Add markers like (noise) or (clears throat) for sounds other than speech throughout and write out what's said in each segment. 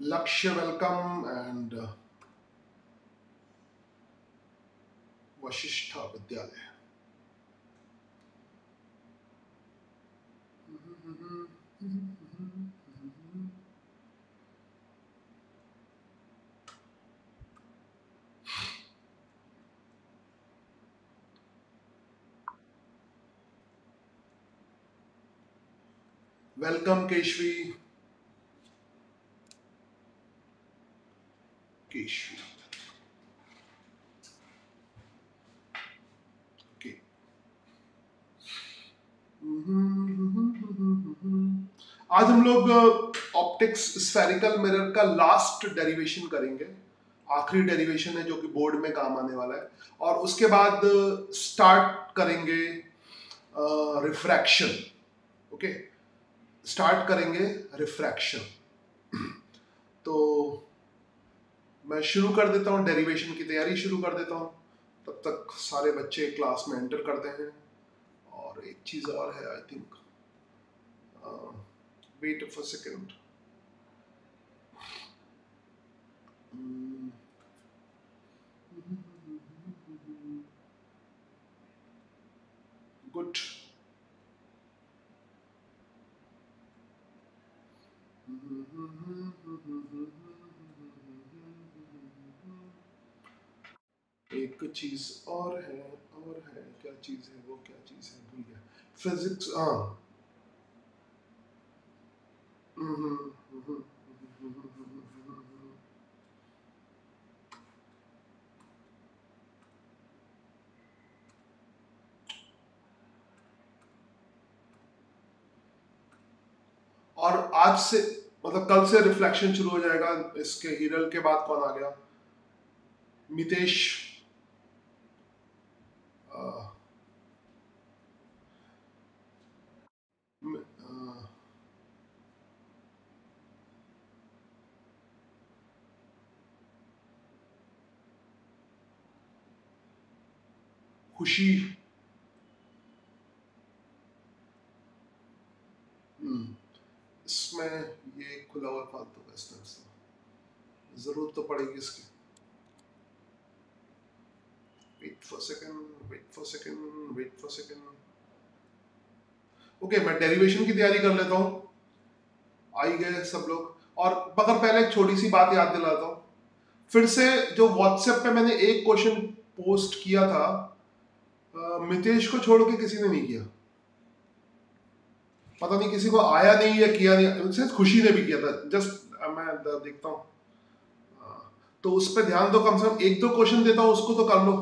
Lakshya, welcome, and uh, Vashishtha विद्यालय welcome Keshavi. Keshavi. आज हम लोग ऑप्टिक्स स्फेरिकल मिरर का लास्ट डेरिवेशन करेंगे। आखिरी डेरिवेशन है जो कि बोर्ड में काम आने वाला है। और उसके बाद स्टार्ट करेंगे रिफ्रैक्शन ओके? स्टार्ट करेंगे रिफ्रैक्शन (clears throat) तो मैं शुरू कर देता हूँ डेरिवेशन की तैयारी शुरू कर देता हूँ। तब तक सारे बच्चे क्लास में एंटर करते हैं। और एक चीज़ और है I think wait for second good एक चीज़ और है और है। क्या चीज़ है वो, क्या चीज़ है? भूल गया। फिजिक्स हाँ। और आज से मतलब कल से रिफ्लेक्शन शुरू हो जाएगा इसके, हीरल के बाद कौन आ गया? मितेश खुशी। इसमें ये खुला हुआ फालतू का इस तरह से। ज़रूरत तो पड़ेगी इसकी। Wait for second wait for second wait for second okay मैं डेरिवेशन की तैयारी कर लेता हूँ। आई गए सब लोग। और मगर पहले एक छोटी सी बात याद दिलाता हूँ। फिर से जो व्हाट्सएप पे मैंने एक क्वेश्चन पोस्ट किया था मितेश को छोड़ के किसी ने नहीं किया। पता नहीं किसी को आया नहीं या किया नहीं, सिर्फ़ खुशी ने भी किया था। जस्ट मैं देखता हूँ। तो उस पर ध्यान दो कम से कम, एक दो क्वेश्चन देता हूँ, उसको तो कर लो।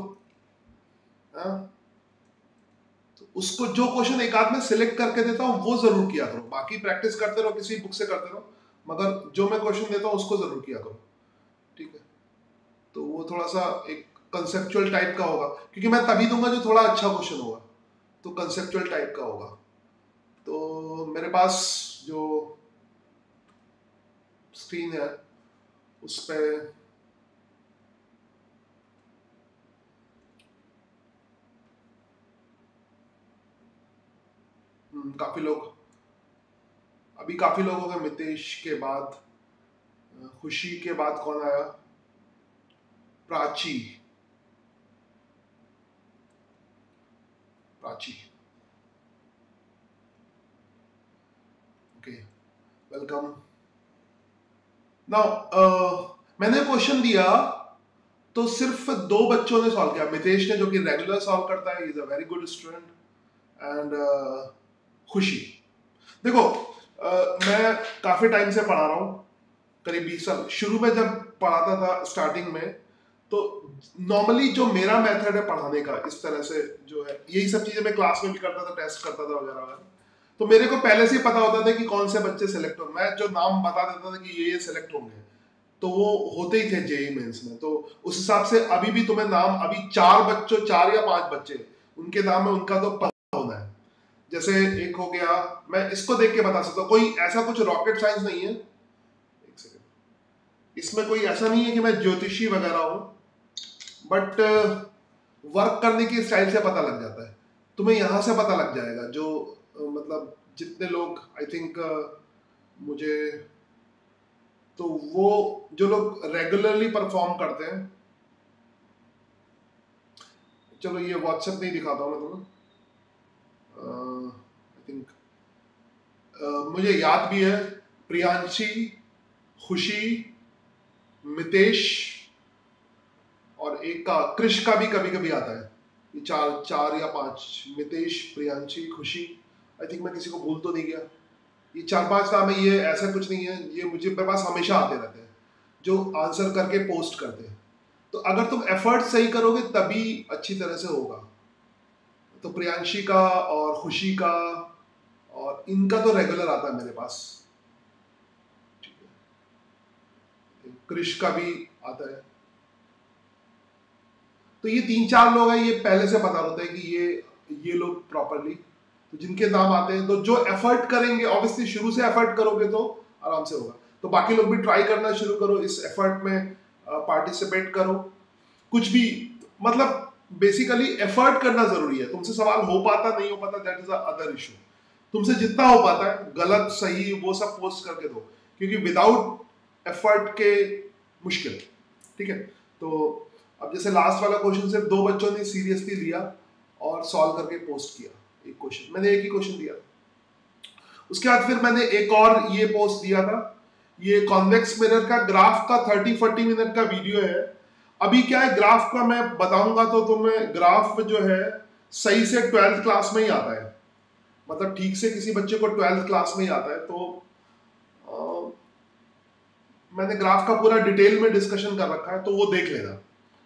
तो उसको जो क्वेश्चन एक आध में सिलेक्ट करके देता हूँ, वो ज़रूर किया करो। बाकी प्रैक्टिस करते रहो, किसी बुक से करते रहो, मगर जो मैं क्वेश्चन देता हूँ, उसको ज़रूर किया करो। ठीक है? तो वो थोड़ा सा एक कंसेप्चुअल टाइप का होगा। क्योंकि मैं तभी दूँगा जो थोड़ा अच्छा क्वेश्चन होगा। तो कंसेप्चुअल टाइप का होगा। तो मेरे पास जो स्क्रीन है उस पर हम्म, काफ़ी लोग। अभी काफ़ी लोगों गए। मितेश के बाद खुशी के बाद कौन आया? Prachi. Prachi. Okay welcome now मैंने क्वेश्चन दिया तो सिर्फ़ दो बच्चों ने सॉल्व किया। मितेश ने जो कि रेगुलर सॉल्व करता है is a very good student and Khushi. देखो uh, मैं काफ़ी टाइम से पढ़ा रहा हूँ करीब बीस साल। शुरू में जब पढ़ाता था स्टार्टिंग में तो नॉर्मली जो मेरा मेथड है पढ़ाने का, इस तरह से जो है, यही सब चीज़ें मैं क्लास में भी करता था टेस्ट करता था वगैरह वगैरह। तो मेरे को पहले से ही पता होता था कि कौन से बच्चे सेलेक्ट होंगे मैं जो नाम बता देता था कि ये ये सेलेक्ट होंगे। तो वो होते ही थे जेई मेंस में। तो उस हिसाब से अभी भी तुम्हें नाम, अभी चार बच्चों, चार या पाँच बच्चे, उनके नाम है उनका तो पता होना है। जैसे एक हो गया, मैं इसको देख के बता सकता हूँ। कोई ऐसा कुछ रॉकेट साइंस नहीं है। एक सेकेंड इसमें कोई ऐसा नहीं है कि मैं ज्योतिषी वगैरह हूँ। बट वर्क करने की स्टाइल से पता लग जाता है। तुम्हें यहाँ से पता लग जाएगा, जो मतलब जितने लोग आई थिंक मुझे तो वो, जो लोग रेगुलरली परफॉर्म करते हैं। चलो, ये व्हाट्सएप नहीं दिखाता हूँ मैं तुम्हें। आई थिंक मुझे याद भी है, प्रियांशी, खुशी, मितेश और एक का कृष का भी कभी कभी आता है। ये चार चार या पाँच, मितेश, प्रियांशी, खुशी। आई थिंक मैं किसी को भूल तो नहीं गया। ये चार, पाँच नाम है, ये ऐसा कुछ नहीं है। ये मुझे, मेरे पास हमेशा आते रहते हैं, जो आंसर करके पोस्ट करते हैं। तो अगर तुम एफर्ट सही करोगे, तभी अच्छी तरह से होगा। तो प्रियांशी का और खुशी का और इनका तो रेगुलर आता है मेरे पास। ठीक है। क्रिश का भी आता है। तो ये तीन चार लोग हैं, ये पहले से पता होता है कि ये ये लोग प्रॉपरली तो जिनके नाम आते हैं तो जो एफर्ट करेंगे ऑब्वियसली शुरू से एफर्ट करोगे तो आराम से होगा। तो बाकी लोग भी ट्राई करना शुरू करो, इस एफर्ट में पार्टिसिपेट करो। कुछ भी मतलब बेसिकली एफर्ट करना ज़रूरी है। तुमसे सवाल हो पाता, नहीं हो पाता दैट इज़ अदर इशू तुमसे जितना हो पाता है, गलत, सही, वो सब पोस्ट करके दो। क्योंकि विदाउट एफर्ट के मुश्किल ठीक है? तो अब जैसे लास्ट वाला क्वेश्चन सिर्फ़ दो बच्चों ने सीरियसली लिया और सॉल्व करके पोस्ट किया एक क्वेश्चन मैंने एक ही क्वेश्चन दिया। उसके बाद फिर मैंने एक और ये पोस्ट दिया था। ये कॉन्वेक्स मिरर का ग्राफ का थर्टी फोर्टी मिनट का वीडियो है। अभी क्या है ग्राफ का मैं बताऊँगा तो तुम्हें ग्राफ जो है सही से ट्वेल्थ क्लास में ही आता है। मतलब ठीक से किसी बच्चे को ट्वेल्थ क्लास में ही आता है। तो आ, मैंने ग्राफ का पूरा डिटेल में डिस्कशन कर रखा है तो वो देख लेना।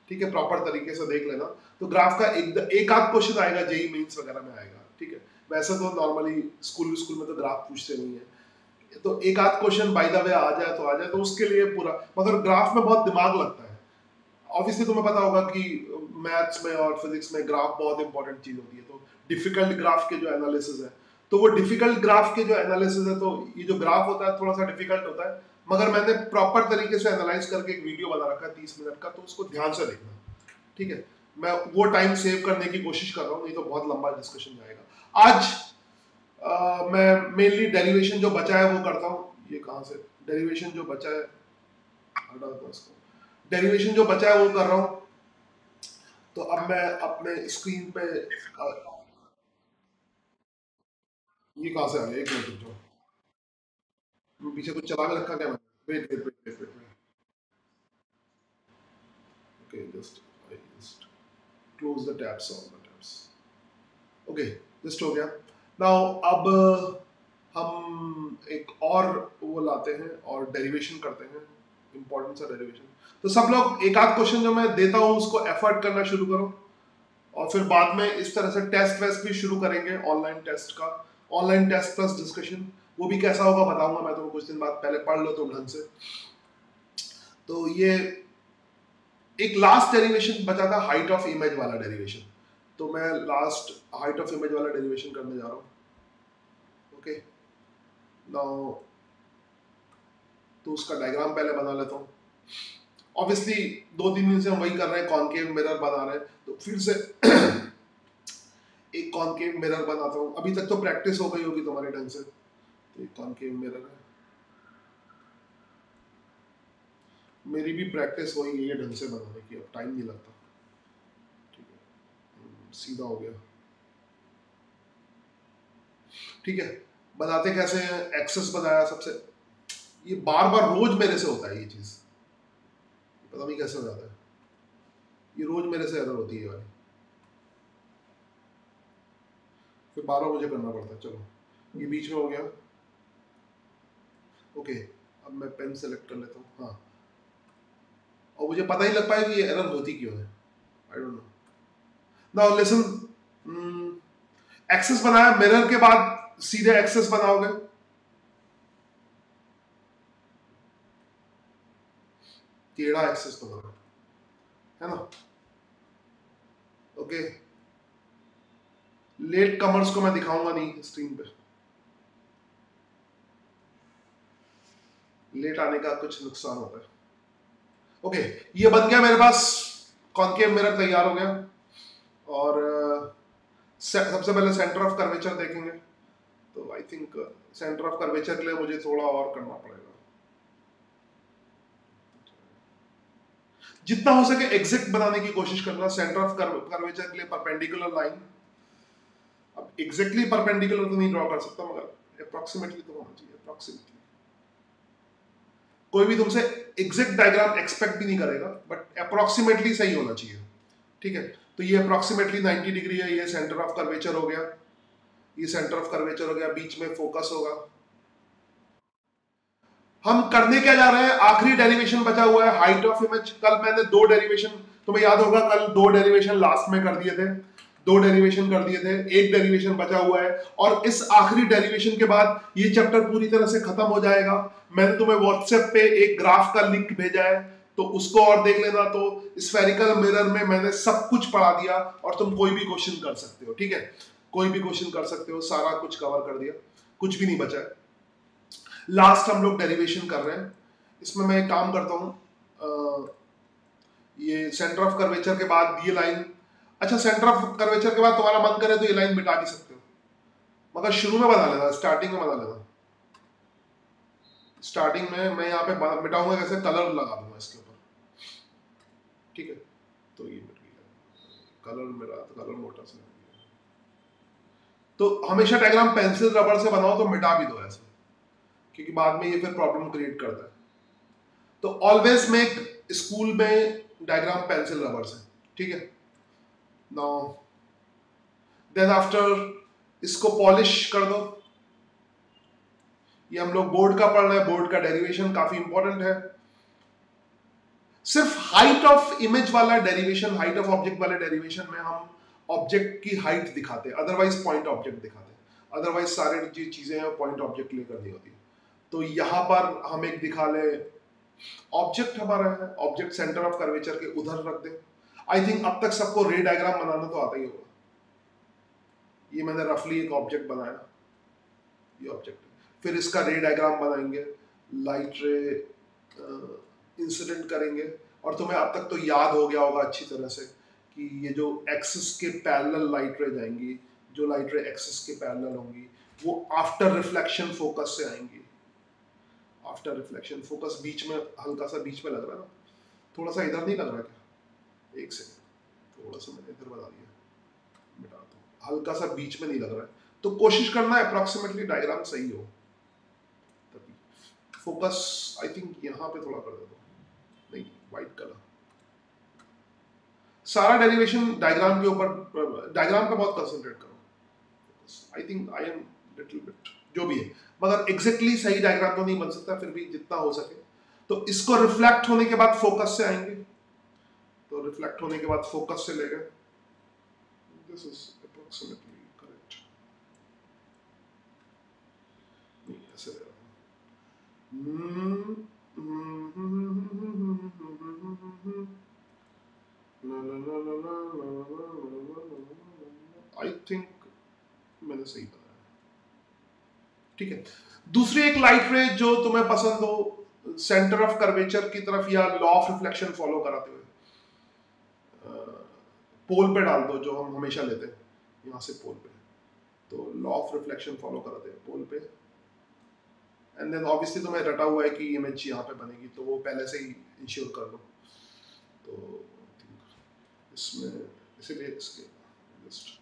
ठीक है प्रॉपर तरीके से देख लेना। तो ग्राफ का एक एक आध क्वेश्चन आएगा, जेई मेंस वगैरह में आएगा, ठीक है। वैसे तो नॉर्मली स्कूल स्कूल में तो ग्राफ पूछते नहीं है। तो एक आध क्वेश्चन बाय द वे आ जाए तो आ जाए तो उसके लिए पूरा मगर ग्राफ में बहुत दिमाग लगता है। ऑब्वियसली तुम्हें पता होगा कि मैथ्स में और फिजिक्स में ग्राफ बहुत इंपॉर्टेंट चीज़ होती है। तो डिफ़िकल्ट ग्राफ के जो एनालिसिस है तो वो डिफ़िकल्ट ग्राफ के जो एनालिसिस है तो ये जो ग्राफ होता है, थोड़ा सा डिफ़िकल्ट होता है। मगर मैंने प्रॉपर तरीके से एनालाइज करके एक वीडियो बना रखा है तीस मिनट का तो उसको ध्यान से देखना। ठीक है? मैं वो टाइम सेव करने की कोशिश कर रहा हूँ नहीं तो बहुत लंबा डिस्कशन जाएगा। आज आ, मैं मेनली डेरिवेशन जो बचा है वो करता हूँ। ये कहाँ से? डेरिवेशन जो बचा है डेरिवेशन जो बचा है वो कर रहा हूँ। तो अब मैं अपने स्क्रीन पे ये कहाँ से आ गया? एक मिनट पीछे कुछ चला के रखा वेट वेट वेट वेट हो गया. अब, हम एक और वो लाते हैं और डेरिवेशन करते हैं. ऑफ़ डेरिवेशन तो सब लोग एक आध क्वेश्चन जो मैं देता हूँ, उसको एफर्ट करना शुरू करो. और फिर बाद में इस तरह से टेस्ट वेस्ट भी शुरू करेंगे ऑनलाइन टेस्ट का. ऑनलाइन टेस्ट प्लस डिस्कशन वो भी कैसा होगा बताऊँगा मैं तुम्हें कुछ दिन बाद, पहले पढ़ लो तुम ढंग से। तो ये एक लास्ट डेरिवेशन बचा था हाइट ऑफ़ इमेज वाला डेरिवेशन तो मैं लास्ट हाइट ऑफ़ इमेज वाला डेरिवेशन करने जा रहा हूँ। ओके नाउ तो उसका डायग्राम पहले बना लेता हूँ। ऑब्वियसली दो तीन दिन से हम वही कर रहे हैं कॉन्केव मिरर बना रहे हैं। तो फिर से एक कॉन्केव मिरर बनाता हूँ। अभी तक तो प्रैक्टिस हो गई होगी तुम्हारे ढंग से। तो एक कॉन्केव मिरर है मेरी भी प्रैक्टिस वही है ढंग से बनाने की अब टाइम नहीं लगता। ठीक है। हम्म, सीधा हो गया। ठीक है। बनाते कैसे हैं? एक्सेस बनाया सबसे। ये बार बार रोज मेरे से होता है ये चीज़। पता नहीं कैसे हो जाता है। ये रोज मेरे से एरर होती है वाली। फिर बारह मुझे करना पड़ता है चलो। ये बीच में हो गया। ओके अब मैं पेन सेलेक्ट कर लेता हूँ। हाँ। और मुझे पता ही लग पाया कि ये एरर होती क्यों है। I don't know now listen axis बनाया मिरर के बाद सीधे एक्सेस बनाओगे। टेढ़ा एक्सेस तुम्हारा है ना? ओके लेट कमर्स को मैं दिखाऊँगा नहीं स्क्रीन पे। लेट आने का कुछ नुकसान होता है। ओके ये बन गया मेरे पास। कॉन्केव मिरर तैयार हो गया। और सबसे पहले सेंटर ऑफ़ कर्वेचर देखेंगे। तो I think centre of curvature के लिए मुझे थोड़ा और करना पड़ेगा। जितना हो सके एग्जैक्ट बनाने की कोशिश करना। सेंटर ऑफ़ कर्वेचर के लिए परपेंडिकुलर लाइन अब एग्जैक्टली परपेंडिकुलर तो नहीं ड्रॉ कर सकता, मगर अप्रोक्सीमेटली तो होना चाहिए अप्रोक्सीमेटली कोई भी तुमसे एग्जैक्ट डायग्राम एक्सपेक्ट भी नहीं करेगा बट अप्रोक्सीमेटली सही होना चाहिए। ठीक है? तो ये अप्रोक्सीमेटली 90 डिग्री है, ये सेंटर ऑफ़ कर्वेचर हो गया। ये सेंटर ऑफ़ कर्वेचर हो गया, बीच में फोकस होगा। हम करने क्या जा रहे हैं? आखिरी डेरिवेशन बचा हुआ है हाइट ऑफ़ इमेज कल मैंने दो डेरिवेशन तुम्हें याद होगा, कल दो डेरिवेशन लास्ट में कर दिए थे। दो डेरिवेशन कर दिए थे, एक डेरिवेशन बचा हुआ है, और इस आखिरी डेरिवेशन के बाद ये चैप्टर पूरी तरह से खत्म हो जाएगा। मैंने तुम्हें व्हाट्सएप पे एक ग्राफ का लिंक भेजा है तो उसको और देख लेना। तो स्फेरिकल मिरर में मैंने सब कुछ पढ़ा दिया, और तुम कोई भी क्वेश्चन कर सकते हो, ठीक है? कोई भी क्वेश्चन कर सकते हो, सारा कुछ कवर कर दिया। कुछ भी नहीं बचा है। लास्ट हम लोग डेरिवेशन कर रहे हैं। इसमें मैं एक काम करता हूँ ये सेंटर ऑफ़ कर्वेचर के बाद ये लाइन अच्छा सेंटर ऑफ़ कर्वेचर के बाद तुम्हारा मन करे तो ये लाइन मिटा भी सकते हो। मगर शुरू में बना लेना स्टार्टिंग में बना लेना। स्टार्टिंग में मैं यहाँ पे मिटाऊँगा कैसे? कलर लगा दूँगा इसके ऊपर। ठीक है? तो ये मिट गया कलर मेरा कलर मोटा सा तो हमेशा डायग्राम पेंसिल रबड़ से बनाओ तो मिटा भी दो ऐसे। क्योंकि बाद में ये फिर प्रॉब्लम क्रिएट करता है। तो ऑलवेज मेक स्कूल में डायग्राम पेंसिल रबड़ से। ठीक है? नाउ देन आफ्टर इसको पॉलिश कर दो। ये हम लोग बोर्ड का पढ़ रहे हैं बोर्ड का डेरिवेशन काफ़ी इंपॉर्टेंट है। सिर्फ़ हाइट ऑफ़ इमेज वाला डेरिवेशन हाइट ऑफ़ ऑब्जेक्ट वाले डेरिवेशन में हम ऑब्जेक्ट की हाइट दिखाते हैं। अदरवाइज़ पॉइंट ऑब्जेक्ट दिखाते हैं। अदरवाइज़ सारे जो चीज़ें हैं पॉइंट ऑब्जेक्ट के लिए करनी होती है। तो यहाँ पर हम एक दिखा ले। ऑब्जेक्ट हमारा है ऑब्जेक्ट सेंटर ऑफ़ कर्वेचर के उधर रख दे। आई थिंक अब तक सबको रे डायग्राम बनाना तो आता ही होगा। ये मैंने रफली एक ऑब्जेक्ट बनाया। ये ऑब्जेक्ट फिर इसका रे डायग्राम बनाएँगे। लाइट रे इंसिडेंट करेंगे। और तुम्हें अब तक तो याद हो गया होगा अच्छी तरह से कि ये जो एक्सिस के पैरेलल लाइट रे जाएँगी, जो लाइट रे एक्सिस के पैरेलल होंगी, वो आफ्टर रिफ्लेक्शन फोकस से आएँगी। आफ्टर रिफ्लेक्शन फोकस बीच में, हल्का सा बीच में लग रहा है ना? थोड़ा सा इधर नहीं लग रहा क्या? एक सेकेंड थोड़ा सा मैंने इधर बता दिया मिटा दो। हल्का सा बीच में नहीं लग रहा है। तो कोशिश करना है अप्रोक्सीमेटली डायग्राम सही हो। तभी। फोकस आई थिंक यहाँ पे थोड़ा कर दे दो नहीं वाइट कलर सारा डेरिवेशन डायग्राम के ऊपर डायग्राम पे बहुत कंसंट्रेट करो। I think I am little bit जो भी है। मगर एग्जैक्टली exactly सही डायग्राम तो नहीं बन सकता, फिर भी जितना हो सके। तो इसको रिफ्लेक्ट होने के बाद फोकस से आएँगे। तो रिफ्लेक्ट होने के बाद फोकस से लेगा दिस इज़ अप्रोक्सीमेटली करेक्ट ऐसे आई थिंक मैंने सही बताया ठीक है। दूसरी एक लाइट रे जो तुम्हें पसंद हो सेंटर ऑफ़ कर्वेचर की तरफ़ या लॉ ऑफ़ रिफ्लेक्शन फॉलो कराते हुए। पोल पे डाल दो, जो हम हमेशा लेते हैं। यहाँ से पोल पे। तो लॉ ऑफ़ रिफ्लेक्शन फॉलो कराते हैं, पोल पे। एंड देन ऑब्वियसली तो मैं रटा हुआ है कि इमेज यहाँ पे बनेगी तो वो पहले से ही इंश्योर कर लो। तो इसमें, इसीलिए इसके जस्ट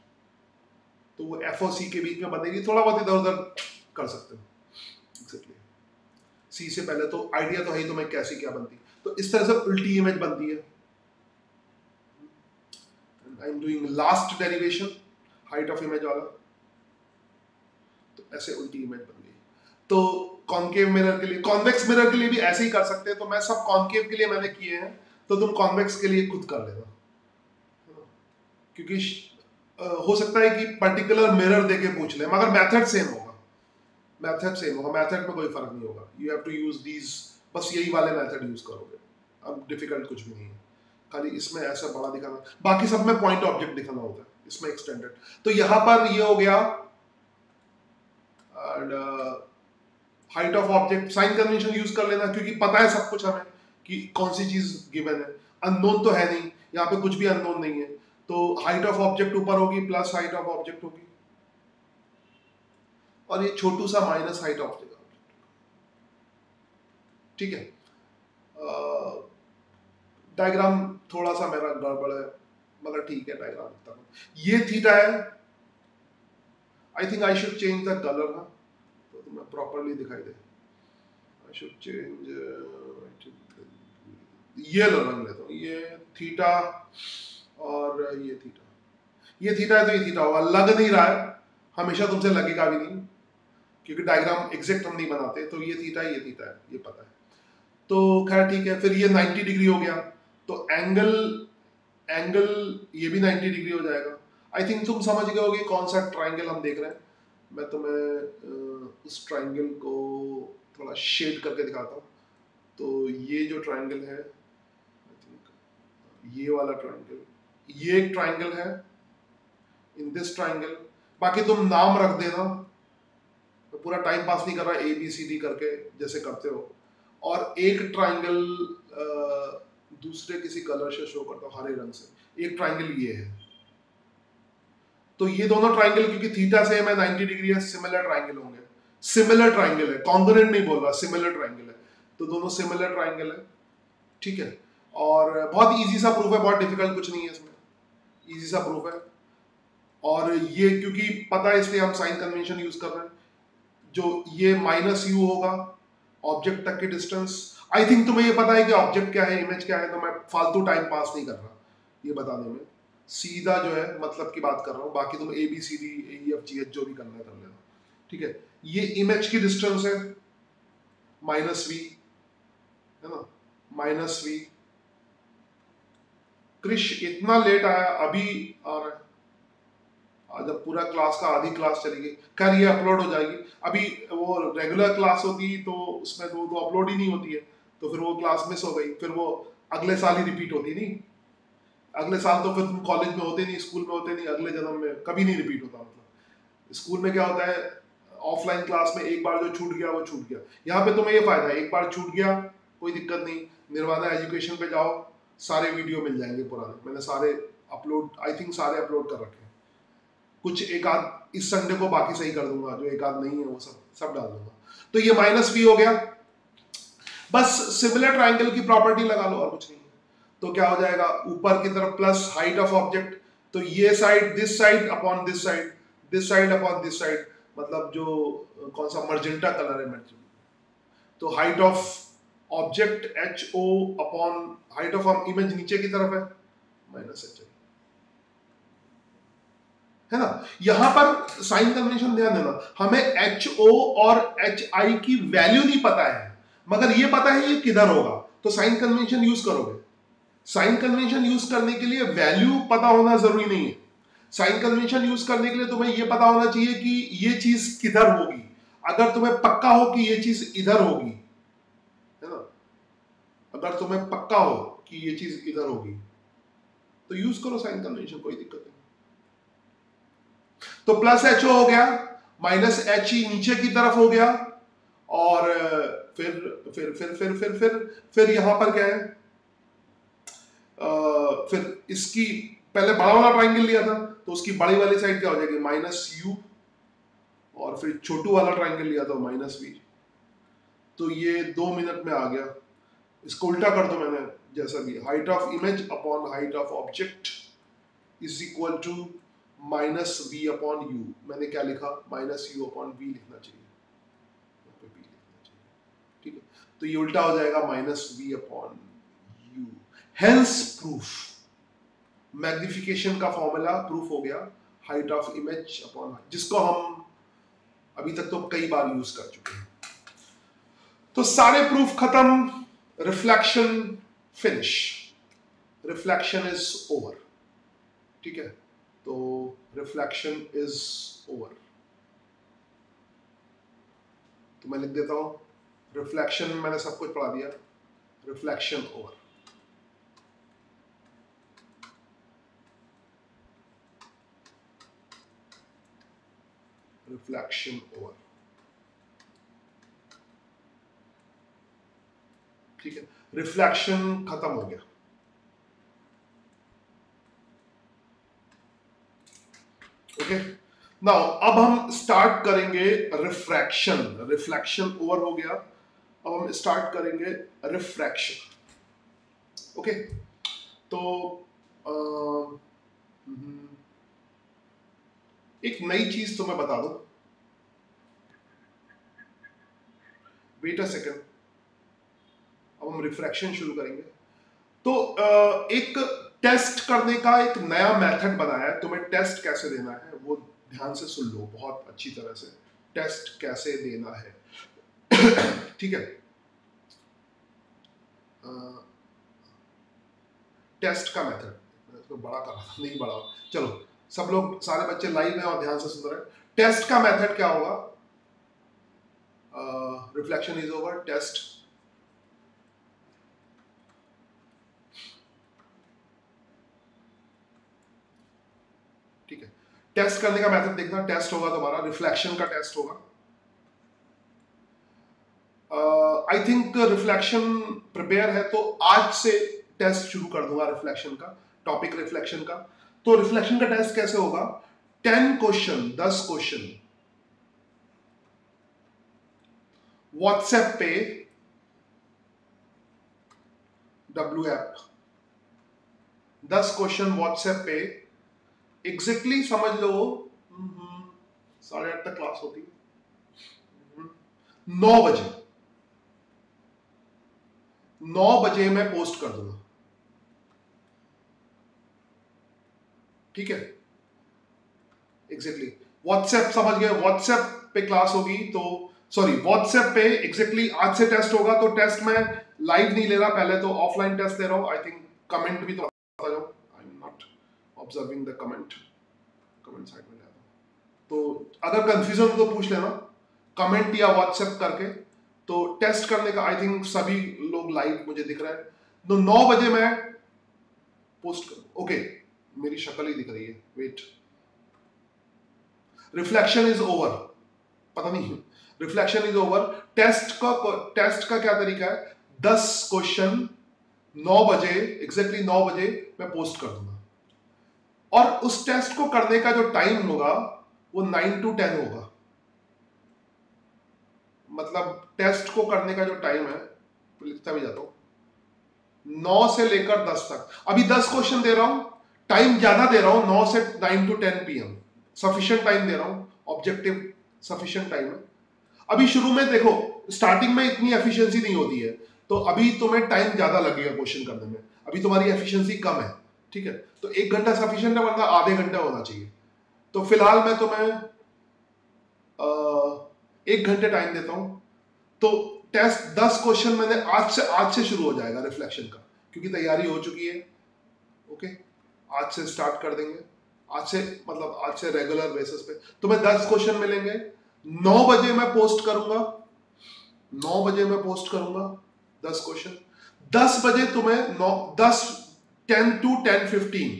तो वो एफ़ और सी के बीच में बनेगी, थोड़ा बहुत इधर उधर कर सकते हो। एग्जैक्टली सी से पहले तो आइडिया तो है ही तुम्हें कैसी क्या बनती। तो इस तरह से उल्टी इमेज बनती है। I'm doing last derivation, height of image वाला। तो ऐसे उल्टी इमेज बन गई। तो कॉन्केव मिरर के लिए कॉन्वेक्स मिरर के लिए भी ऐसे ही कर सकते हैं। तो मैं सब कॉन्केव के लिए मैंने किए हैं। तो तुम कॉन्वेक्स के लिए खुद कर लेना। क्योंकि हो सकता है कि पर्टिकुलर मिरर देके पूछ ले। मगर मेथड सेम होगा। मेथड सेम होगा। मेथड में कोई फ़र्क नहीं होगा। You have to use these बस यही वाले मेथड यूज़ करोगे। अब डिफ़िकल्ट कुछ भी नहीं है। खाली इसमें ऐसा बड़ा दिखाना, बाकी सब में पॉइंट ऑब्जेक्ट दिखाना होता है, इसमें एक्सटेंडेड तो यहाँ पर ये हो गया height of object sign convention use कर लेना, क्योंकि पता है सब कुछ हमें कि कौन सी चीज़ गिवन है। अननोन तो है नहीं, यहाँ पे कुछ भी अननोन नहीं है। तो हाइट ऑफ़ ऑब्जेक्ट ऊपर होगी प्लस हाइट ऑफ़ ऑब्जेक्ट होगी। और ये छोटू सा माइनस हाइट ऑफ़ ऑब्जेक्ट ठीक है? डायग्राम थोड़ा सा मेरा गड़बड़ है, मगर ठीक है डायग्राम लिखता हूँ। ये थीटा है। I think I should change the colour ना तो मैं प्रॉपरली दिखाई दे। आई शुड चेंज ये रंग लेता हूँ ये थीटा और ये थीटा ये थीटा है तो ये थीटा होगा। लग नहीं रहा है। हमेशा तुमसे लगेगा भी नहीं, क्योंकि डायग्राम एग्जैक्ट हम नहीं बनाते। तो ये थीटा ये थीटा है। ये पता है। तो खैर ठीक है, फिर ये 90 डिग्री हो गया। तो एंगल एंगल ये भी 90 डिग्री हो जाएगा। आई थिंक तुम समझ गए होगे कौन सा ट्राइंगल हम देख रहे हैं। मैं तुम्हें उस ट्राइंगल को थोड़ा शेड करके दिखाता हूँ। तो ये जो ट्राइंगल है ये वाला ट्राइंगल ये एक ट्राइंगल है। इन दिस ट्राइंगल बाकी तुम नाम रख देना। मैं पूरा टाइम पास नहीं कर रहा ए बी सी डी करके जैसे करते हो। और एक ट्राइंगल दूसरे किसी कलर से शो करता हूँ, हरे रंग से। एक ट्राइंगल ये है। तो ये दोनों ट्राइंगल क्योंकि थीटा से मैं 90 डिग्री है सिमिलर ट्राइंगल होंगे। सिमिलर ट्राइंगल है कॉन्ग्रेंट नहीं बोल रहा सिमिलर ट्राइंगल है। तो दोनों सिमिलर ट्राइंगल है। ठीक है? और बहुत इजी सा प्रूफ है, बहुत डिफ़िकल्ट कुछ नहीं है इसमें। इजी सा प्रूफ है। और ये, क्योंकि पता है इसलिए हम साइन कन्वेंशन यूज़ कर रहे हैं। जो ये माइनस यू होगा ऑब्जेक्ट तक की डिस्टेंस आई थिंक तुम्हें ये पता है कि ऑब्जेक्ट क्या है इमेज क्या है तो मैं फालतू टाइम पास नहीं कर रहा ये बताने में। सीधा जो है मतलब की बात कर रहा हूँ बाकी तुम A B C D A F G H जो भी करना है कर लेना ठीक है? ये इमेज की डिस्टेंस है माइनस वी है ना? माइनस वी क्रिश इतना लेट आया अभी आ रहा है। जब पूरा क्लास का आधी क्लास चली गई खैर ये अपलोड हो जाएगी। अभी वो रेगुलर क्लास होती तो उसमें तो, तो अपलोड ही नहीं होती है। तो फिर वो क्लास मिस हो गई। फिर वो अगले साल ही रिपीट होती नहीं। अगले साल तो फिर तुम कॉलेज में होते नहीं स्कूल में होते नहीं, अगले जन्म में कभी नहीं रिपीट होता मतलब। स्कूल में क्या होता है ऑफलाइन क्लास में एक बार जो छूट गया, वो छूट गया। यहाँ पे तुम्हें ये फ़ायदा है, एक बार छूट गया, कोई दिक्कत नहीं। निर्वाणा एजुकेशन पे जाओ, सारे वीडियो मिल जाएँगे पुराने। मैंने सारे अपलोड आई थिंक सारे अपलोड कर रखे हैं। कुछ एक आध, इस संडे को बाकी सही कर दूँगा, जो एक आध नहीं है, वो सब सब डाल दूँगा। तो ये माइनस वी हो गया। बस सिमिलर ट्राइंगल की प्रॉपर्टी लगा लो और कुछ नहीं तो क्या हो जाएगा? ऊपर की तरफ़ प्लस हाइट ऑफ़ ऑब्जेक्ट तो ये side this side upon this side this side upon this side मतलब जो कौन सा मर्जेंटा कलर है मर्जेंटा तो height of object H O upon height of image नीचे की तरफ़ है माइनस एच है ना? यहाँ पर साइन कन्वेंशन ध्यान देना। हमें एच ओ और एच आई की वैल्यू नहीं पता है। मगर ये पता है ये किधर होगा? तो साइन कन्वेंशन यूज़ करोगे। साइन कन्वेंशन यूज़ करने के लिए वैल्यू पता होना ज़रूरी नहीं है। साइन कन्वेंशन यूज़ करने के लिए तुम्हें यह पता होना चाहिए कि ये चीज़ किधर होगी। अगर तुम्हें पक्का हो कि ये चीज़ इधर होगी, है ना? अगर तुम्हें पक्का हो कि ये चीज़ इधर होगी तो यूज़ करो साइन कन्वेंशन, कोई दिक्कत नहीं। तो प्लस एच हो गया, माइनस एच ही नीचे की तरफ़ हो गया, और फिर फिर फिर फिर फिर फिर फिर यहाँ पर क्या है? आ, फिर इसकी पहले बड़ा वाला ट्राइंगल लिया था तो उसकी बड़ी वाली साइड क्या हो जाएगी? माइनस यू और फिर छोटू वाला ट्राइंगल लिया था माइनस वी तो ये दो मिनट में आ गया। इसको उल्टा कर दो मैंने जैसा भी। Height of image upon height of object is equal to minus V upon U मैंने क्या लिखा? माइनस यू अपॉन वी लिखना चाहिए ठीक है तो ये उल्टा हो जाएगा minus V upon U hence proof magnification का फॉर्मूला प्रूफ हो गया. हाइट ऑफ़ इमेज अपॉन जिसको हम अभी तक तो कई बार यूज़ कर चुके हैं. तो सारे प्रूफ खत्म. Reflection finish reflection is over ठीक है? तो रिफ्लेक्शन इज़ ओवर तो मैं लिख देता हूँ. रिफ्लेक्शन में मैंने सब कुछ पढ़ा दिया। रिफ्लेक्शन ओवर रिफ्लेक्शन ओवर ठीक है? रिफ्लेक्शन खत्म हो गया। Okay okay? नाउ अब हम स्टार्ट करेंगे रिफ्रैक्शन रिफ्लेक्शन ओवर हो गया। अब हम स्टार्ट करेंगे रिफ्रैक्शन ओके तो आ, हम्म, एक नई चीज़ तो मैं बता दूँ। वेट अ सेकेंड अब हम रिफ्रैक्शन शुरू करेंगे। तो एक टेस्ट करने का एक नया मेथड बनाया है तुम्हें टेस्ट कैसे देना है वो ध्यान से सुन लो बहुत अच्छी तरह से। टेस्ट कैसे देना है। ठीक है। टेस्ट का मेथड तो बड़ा कर रहा नहीं बड़ा। चलो, सब लोग, सारे बच्चे लाइव हैं और ध्यान से सुन रहे हैं। टेस्ट का मेथड क्या होगा? रिफ्लेक्शन इज़ ओवर टेस्ट ठीक है। टेस्ट करने का मेथड देखना। टेस्ट होगा तुम्हारा। रिफ्लेक्शन का टेस्ट होगा। आई थिंक रिफ्लेक्शन प्रिपेयर है तो आज से टेस्ट शुरू कर दूँगा रिफ्लेक्शन का टॉपिक रिफ्लेक्शन का। तो रिफ्लेक्शन का टेस्ट कैसे होगा? टेन क्वेश्चन दस क्वेश्चन व्हाट्सएप पे डब्ल्यू एप दस क्वेश्चन व्हाट्सएप पे। एग्जैक्टली exactly समझ लो। हम्म, साढ़े आठ तक क्लास होती। हम्म, नौ बजे। नौ बजे मैं पोस्ट कर दूँगा। ठीक है? एग्जैक्टली व्हाट्सएप समझ गए। व्हाट्सएप पे क्लास होगी तो सॉरी व्हाट्सएप पे एग्जैक्टली आज से टेस्ट होगा तो टेस्ट में लाइव नहीं ले रहा। पहले तो ऑफलाइन टेस्ट ले रहा हूँ। आई थिंक कमेंट भी तो I am not observing the comment comment side में जाता तो अगर कंफ्यूजन हो तो पूछ लेना। कमेंट या व्हाट्सएप करके। तो टेस्ट करने का आई थिंक सभी लोग लाइव मुझे दिख रहा है। तो नौ बजे मैं पोस्ट करूँ ओके मेरी शक्ल ही दिख रही है। वेट रिफ्लेक्शन इज़ ओवर पता नहीं रिफ्लेक्शन इज़ ओवर टेस्ट का टेस्ट का क्या तरीका है? दस क्वेश्चन नौ बजे एग्जैक्टली नौ बजे मैं पोस्ट कर दूँगा। और उस टेस्ट को करने का जो टाइम होगा, वो नाइन टू टेन होगा। मतलब टेस्ट को करने का जो टाइम है तो लिखता भी जाता हूँ। नौ से लेकर दस तक। अभी दस क्वेश्चन दे रहा हूँ टाइम ज़्यादा दे रहा हूँ नौ से nine to ten P sufficient time दे रहा हूँ ऑब्जेक्टिव सफिशियंट टाइम है। अभी शुरू में देखो स्टार्टिंग में इतनी एफिशिएंसी नहीं होती है तो अभी तुम्हें टाइम ज़्यादा लगेगा क्वेश्चन करने में। अभी तुम्हारी एफिशिएंसी कम है ठीक है? तो एक घंटा सफिशियंट है वरना आधे घंटे होना चाहिए। तो फ़िलहाल मैं तुम्हें आ, एक घंटे टाइम देता हूँ। तो टेस्ट दस क्वेश्चन मैंने आज से आज से शुरू हो जाएगा रिफ्लेक्शन का, क्योंकि तैयारी हो चुकी है। ओके आज से स्टार्ट कर देंगे। आज से मतलब आज से रेगुलर बेसिस पे। तुम्हें दस क्वेश्चन मिलेंगे। नौ बजे मैं पोस्ट करूँगा। नौ बजे मैं पोस्ट करूँगा दस क्वेश्चन दस बजे तुम्हें नौ दस टेन टू टेन फिफ्टीन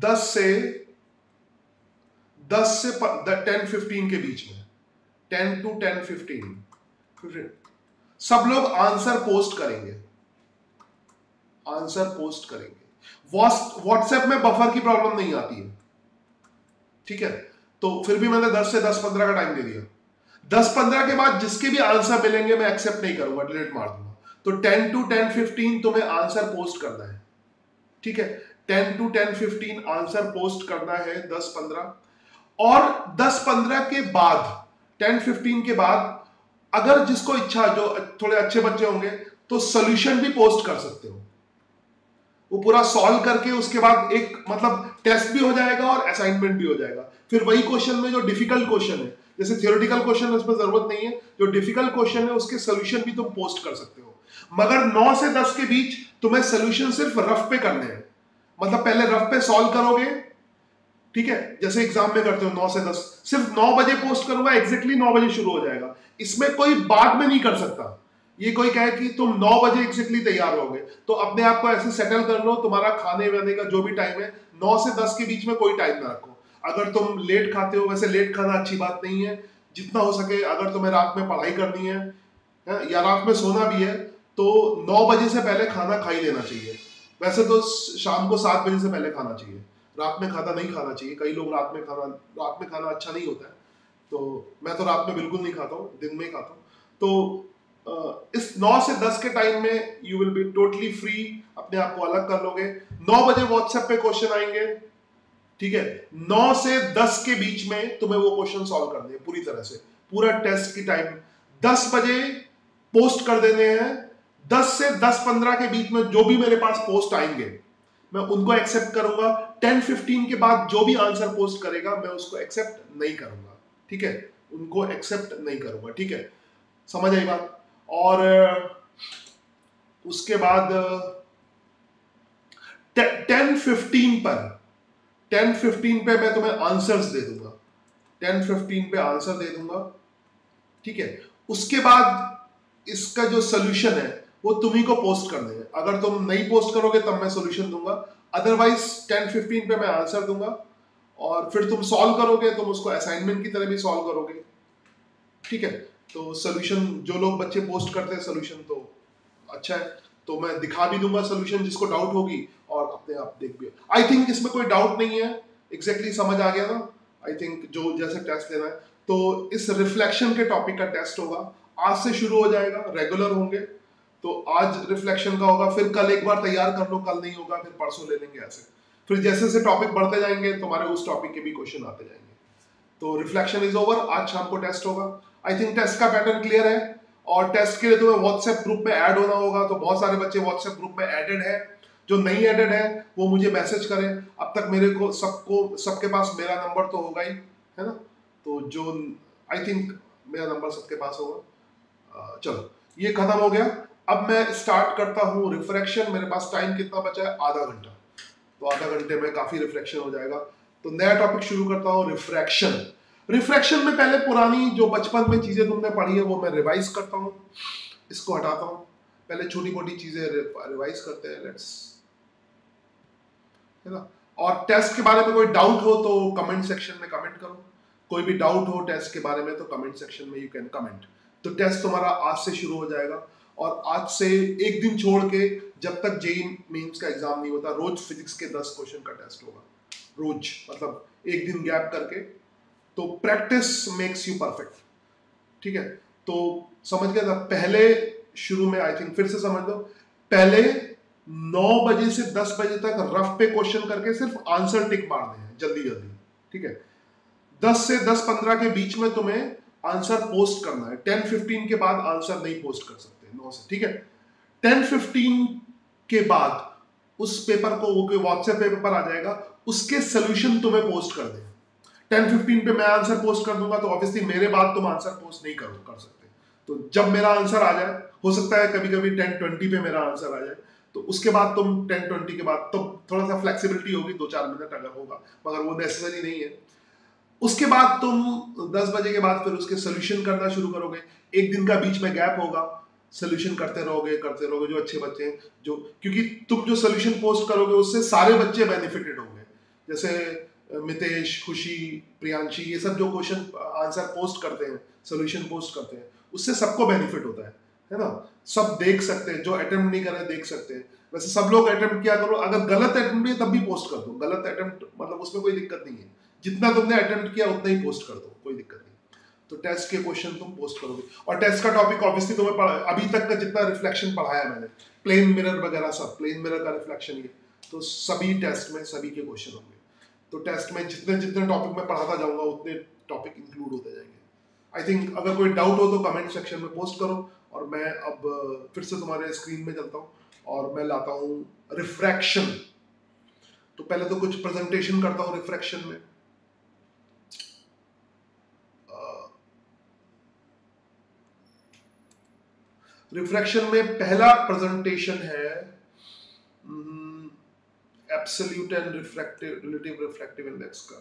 दस से दस से टेन फिफ्टीन के बीच में। Ten to ten fifteen. सब लोग आंसर पोस्ट करेंगे। आंसर पोस्ट करेंगे। व्हाट्सएप में बफर की प्रॉब्लम नहीं आती है। ठीक है? तो फिर भी मैंने 10 से 10 15 का टाइम दे दिया। 10 15 के बाद जिसके भी आंसर मिलेंगे मैं एक्सेप्ट नहीं करूँगा डिलीट मार दूँगा। तो 10 टू 10 15 तुम्हें आंसर पोस्ट करना है। ठीक है? 10 टू 10 15 आंसर पोस्ट करना है 10 15 और 10 15 के बाद 10 15 के बाद अगर जिसको इच्छा जो थोड़े अच्छे बच्चे होंगे तो सोल्यूशन भी पोस्ट कर सकते हो। वो पूरा सॉल्व करके उसके बाद एक मतलब टेस्ट भी हो जाएगा और असाइनमेंट भी हो जाएगा। फिर वही क्वेश्चन में जो डिफ़िकल्ट क्वेश्चन है, जैसे थियोरिटिकल क्वेश्चन है उसमें ज़रूरत नहीं है, जो डिफ़िकल्ट क्वेश्चन है, उसके सोल्यूशन भी तुम पोस्ट कर सकते हो। मगर 9 से 10 के बीच तुम्हें सोल्यूशन सिर्फ़ रफ पे करने हैं। मतलब पहले रफ पे सॉल्व करोगे ठीक है? जैसे एग्ज़ाम में करते हो नौ से दस। सिर्फ़ नौ बजे पोस्ट करूँगा एग्जैक्टली नौ बजे शुरू हो जाएगा। इसमें कोई बाद में नहीं कर सकता। ये कोई कहे कि तुम नौ बजे एग्जैक्टली तैयार हो गए तो अपने आप को ऐसे सेटल कर लो तुम्हारा खाने वाने का जो भी टाइम है नौ से दस के बीच में कोई टाइम ना रखो। अगर तुम लेट खाते हो वैसे लेट खाना अच्छी बात नहीं है। जितना हो सके अगर तुम्हें रात में पढ़ाई करनी है, है या रात में सोना भी है तो नौ बजे से पहले खाना खा ही लेना चाहिए। वैसे तो शाम को सात बजे से पहले खाना चाहिए। रात में खाना नहीं खाना चाहिए। कई लोग रात में खाना रात में खाना अच्छा नहीं होता है। तो मैं तो रात में बिल्कुल नहीं खाता हूँ, दिन में ही खाता हूँ। तो इस नौ से दस के टाइम में you will be totally free अपने आप को अलग कर लोगे। नौ बजे व्हाट्सएप पे क्वेश्चन आएँगे, ठीक है? नौ से दस के बीच में तुम्हें वो क्वेश्चन सॉल्व करने पूरी तरह से। पूरा टेस्ट की टाइम दस बजे पोस्ट कर देने हैं। दस से दस पंद्रह के बीच में जो भी मेरे पास पोस्ट आएँगे मैं उनको एक्सेप्ट करूँगा। टेन फिफ्टीन के बाद जो भी आंसर पोस्ट करेगा, मैं उसको एक्सेप्ट नहीं करूँगा। ठीक है? उनको एक्सेप्ट नहीं करूँगा। ठीक है? समझ आई बात? और उसके बाद टेन फिफ्टीन पर टेन फिफ्टीन पे मैं तुम्हें आंसर्स दे दूँगा। टेन फिफ्टीन पे आंसर दे दूँगा। ठीक है? उसके बाद इसका जो सोल्यूशन है वो तुम्ही को पोस्ट कर हैं अगर तुम नहीं पोस्ट करोगे, तब मैं सोल्यूशन दूँगा। अदरवाइज़ टेन फिफ्टीन पे मैं आंसर दूँगा। और फिर तुम सॉल्व करोगे, तुम उसको असाइनमेंट की तरह भी सॉल्व करोगे। ठीक है? तो सोल्यूशन जो लोग बच्चे पोस्ट करते हैं सोल्यूशन तो अच्छा है। तो मैं दिखा भी दूँगा सोल्यूशन जिसको डाउट होगी, और अपने आप देख भी। आई थिंक इसमें कोई डाउट नहीं है। एग्जैक्टली exactly समझ आ गया ना? आई थिंक जो जैसे टेस्ट लेना है। तो इस रिफ्लेक्शन के टॉपिक का टेस्ट होगा। आज से शुरू हो जाएगा रेगुलर होंगे। तो आज रिफ्लेक्शन का होगा, फिर कल एक बार तैयार कर लो, कल नहीं होगा, फिर परसों ले लेंगे ऐसे। फिर जैसे जैसे टॉपिक बढ़ते जाएँगे, तुम्हारे उस टॉपिक के भी क्वेश्चन आते जाएँगे। तो रिफ्लेक्शन इज़ ओवर आज शाम को टेस्ट होगा। आई थिंक टेस्ट का पैटर्न क्लियर है, और टेस्ट के लिए तुम्हें व्हाट्सएप ग्रुप में ऐड होना होगा। तो बहुत सारे बच्चे व्हाट्सएप ग्रुप में एडेड है। जो नहीं एडेड है, वो मुझे मैसेज करें। अब तक मेरे को सबको, सबके पास मेरा नंबर तो होगा ही, है ना? तो जो आई थिंक मेरा नंबर सबके पास होगा। चलो, ये खत्म हो गया। अब मैं स्टार्ट करता हूँ रिफ्रैक्शन मेरे पास टाइम कितना बचा है? आधा घंटा। तो आधा घंटे में काफ़ी रिफ्लेक्शन हो जाएगा। तो नया टॉपिक शुरू करता हूँ रिफ्रैक्शन रिफ्रैक्शन में पहले पुरानी जो बचपन में चीज़ें तुमने पढ़ी है, वो मैं रिवाइज करता हूँ। इसको हटाता हूँ। पहले छोटी मोटी चीज़ें रिवाइज करते हैं लेट्स है ना? और टेस्ट के बारे में कोई डाउट हो तो कमेंट सेक्शन में कमेंट करो। कोई भी डाउट हो टेस्ट के बारे में तो कमेंट सेक्शन में यू कैन कमेंट तो टेस्ट तुम्हारा आज से शुरू हो जाएगा। और आज से एक दिन छोड़ के जब तक जेई मेंस का एग्ज़ाम नहीं होता, रोज फिजिक्स के दस क्वेश्चन का टेस्ट होगा। रोज मतलब एक दिन गैप करके। तो प्रैक्टिस मेक्स यू परफेक्ट ठीक है? तो समझ गया था? पहले शुरू में आई थिंक फिर से समझ लो। पहले नौ बजे से दस बजे तक रफ पे क्वेश्चन करके सिर्फ़ आंसर टिक मार हैं, जल्दी जल्दी। ठीक है? दस से दस पंद्रह के बीच में तुम्हें आंसर पोस्ट करना है। टेन फिफ्टीन के बाद आंसर नहीं पोस्ट कर सकते। नौ से, ठीक है? टेन फिफ्टीन के बाद उस पेपर को व्हाट्सएप पेपर आ जाएगा, उसके सोल्यूशन तुम्हें पोस्ट कर दे टेन फिफ्टीन पे मैं आंसर पोस्ट कर दूँगा तो ऑब्वियसली मेरे बाद तुम आंसर पोस्ट नहीं करो, कर सकते। तो जब मेरा आंसर आ जाए, हो सकता है कभी कभी टेन ट्वेंटी पे मेरा आंसर आ जाए तो उसके बाद तुम टेन ट्वेंटी के बाद तो थोड़ा सा फ्लेक्सिबिलिटी होगी दो चार मिनट अगर होगा, मगर वो नेसेसरी नहीं है। उसके बाद तुम दस बजे के बाद फिर उसके सोल्यूशन करना शुरू करोगे। एक दिन का बीच में गैप होगा सोल्यूशन करते रहोगे करते रहोगे, जो अच्छे बच्चे हैं, जो, क्योंकि तुम जो सोल्यूशन पोस्ट करोगे, उससे सारे बच्चे बेनिफिटेड होंगे। जैसे मितेश, खुशी, प्रियांशी, ये सब जो क्वेश्चन आंसर पोस्ट करते हैं सोल्यूशन पोस्ट करते हैं, उससे सबको बेनिफिट होता है है ना? सब देख सकते हैं, जो अटेम्प्ट नहीं कर रहे, देख सकते हैं। वैसे सब लोग अटेम्प्ट किया करो, अगर गलत अटेम्प्ट भी तब भी पोस्ट कर दो। गलत अटेम्प्ट मतलब उसमें कोई दिक्कत नहीं है। जितना तुमने अटेम्प्ट किया, उतना ही पोस्ट कर दो, कोई दिक्कत तो टेस्ट के क्वेश्चन तुम पोस्ट करोगे। और टेस्ट का टॉपिक ऑब्वियसली तुम्हें अभी तक का जितना रिफ्लेक्शन पढ़ाया मैंने प्लेन मिरर वगैरह सब प्लेन मिरर का रिफ्लेक्शन ये तो सभी टेस्ट में सभी के क्वेश्चन होंगे। तो टेस्ट में जितने जितने टॉपिक में पढ़ाता जाऊँगा, उतने टॉपिक इंक्लूड होते जाएँगे। आई थिंक अगर कोई डाउट हो तो कमेंट सेक्शन में पोस्ट करो, और मैं अब फिर से तुम्हारे स्क्रीन में चलता हूँ, और मैं लाता हूँ रिफ्रैक्शन तो पहले तो कुछ प्रेजेंटेशन करता हूँ रिफ्रैक्शन में। रिफ्रैक्शन में पहला प्रेजेंटेशन है absolute and refractive relative refractive index का,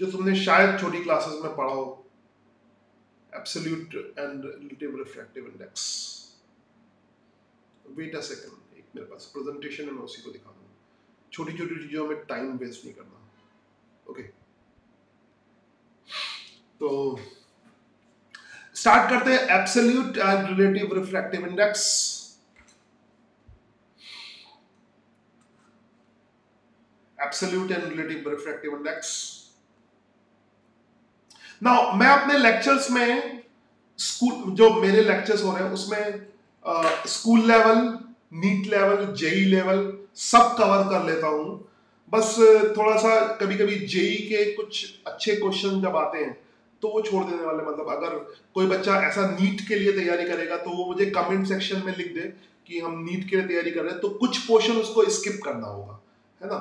जो तुमने शायद छोटी क्लासेस में पढ़ा हो। Absolute and relative refractive index wait a second एक मेरे पास प्रेजेंटेशन है, मैं उसी को दिखा दूँगा। छोटी छोटी चीज़ों में टाइम वेस्ट नहीं करना। Okay okay. तो स्टार्ट करते हैं absolute and relative refractive index absolute and relative refractive index now मैं अपने लेक्चर्स में स्कूल जो मेरे लेक्चर्स हो रहे हैं, उसमें school level NEET level JEE level सब कवर कर लेता हूँ। बस, थोड़ा सा कभी कभी जेई के कुछ अच्छे क्वेश्चन जब आते हैं तो वो छोड़ देने वाले मतलब अगर कोई बच्चा ऐसा नीट के लिए तैयारी करेगा तो वो मुझे कमेंट सेक्शन में लिख दे कि हम नीट के लिए तैयारी कर रहे हैं। तो कुछ पोर्शन उसको स्किप करना होगा, है ना?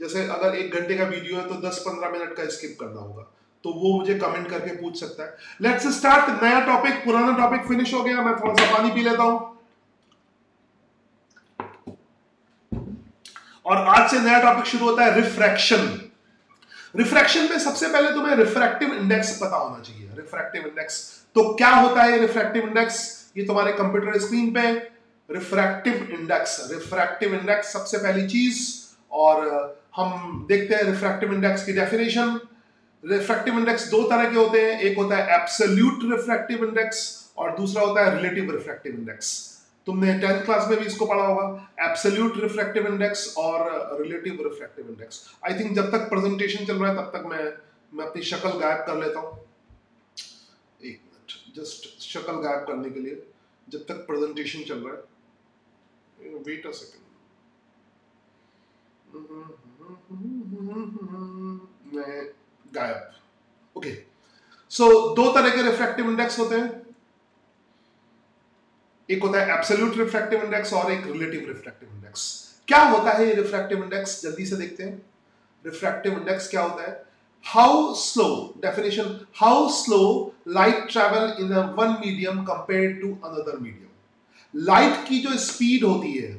जैसे अगर एक घंटे का वीडियो है तो 10-15 मिनट का स्किप करना होगा। तो वो मुझे कमेंट करके पूछ सकता है। लेट्स स्टार्ट नया टॉपिक पुराना टॉपिक फिनिश हो गया, मैं थोड़ा सा पानी पी लेता हूँ। और आज से नया टॉपिक शुरू होता है रिफ्रैक्शन रिफ्रैक्शन में सबसे पहले तुम्हें रिफ्रैक्टिव इंडेक्स पता होना चाहिए। रिफ्रैक्टिव इंडेक्स तो क्या होता है रिफ्रैक्टिव इंडेक्स ये तुम्हारे कंप्यूटर स्क्रीन पे रिफ्रैक्टिव इंडेक्स रिफ्रैक्टिव इंडेक्स सबसे पहली चीज़ और हम देखते हैं रिफ्रैक्टिव इंडेक्स की डेफिनेशन रिफ्रैक्टिव इंडेक्स दो तरह के होते हैं। एक होता है एब्सोल्यूट रिफ्रैक्टिव इंडेक्स और दूसरा होता है रिलेटिव रिफ्रैक्टिव इंडेक्स तुमने टेंथ क्लास में भी इसको पढ़ा होगा। एब्सोल्यूट रिफ्रैक्टिव इंडेक्स और relative refractive index I think जब तक प्रेजेंटेशन चल रहा है, तब तक मैं मैं अपनी शक्ल गायब कर लेता हूँ। एक मिनट जस्ट शक्ल गायब करने के लिए, जब तक प्रेजेंटेशन चल रहा है। वेट अ सेकंड मैं गायब। ओके सो दो तरह के रिफ्रैक्टिव इंडेक्स होते हैं। एक होता है एब्सोल्यूट रिफ्रैक्टिव इंडेक्स और एक रिलेटिव रिफ्रैक्टिव इंडेक्स क्या होता है ये रिफ्रैक्टिव इंडेक्स जल्दी से देखते हैं। रिफ्रैक्टिव इंडेक्स क्या होता है? How slow definition how slow light travel in one medium compare to another medium light की जो स्पीड होती है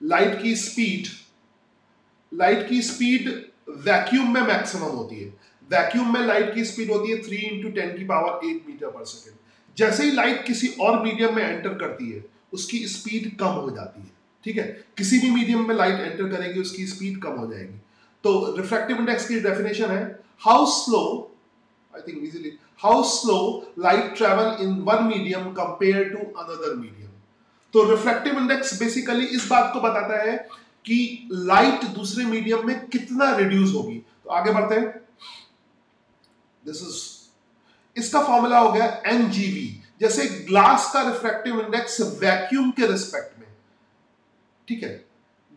लाइट की स्पीड लाइट की स्पीड वैक्यूम में मैक्सिमम होती है। वैक्यूम में लाइट की स्पीड होती है थ्री इंटू टेन की power eight metre per second जैसे ही लाइट किसी और मीडियम में एंटर करती है, उसकी स्पीड कम हो जाती है, ठीक है? किसी भी मीडियम में लाइट एंटर करेगी, उसकी स्पीड कम हो जाएगी। तो रिफ्रैक्टिव इंडेक्स की डेफिनेशन है how slow I think easily how slow light travel in one medium compare to another medium तो रिफ्रैक्टिव इंडेक्स बेसिकली इस बात को बताता है कि लाइट दूसरे मीडियम में कितना रिड्यूस होगी। तो आगे बढ़ते हैं। दिस इज़ इसका फॉर्मूला हो गया एनजीवी जैसे ग्लास का रिफ्रैक्टिव इंडेक्स वैक्यूम के रिस्पेक्ट में। ठीक है?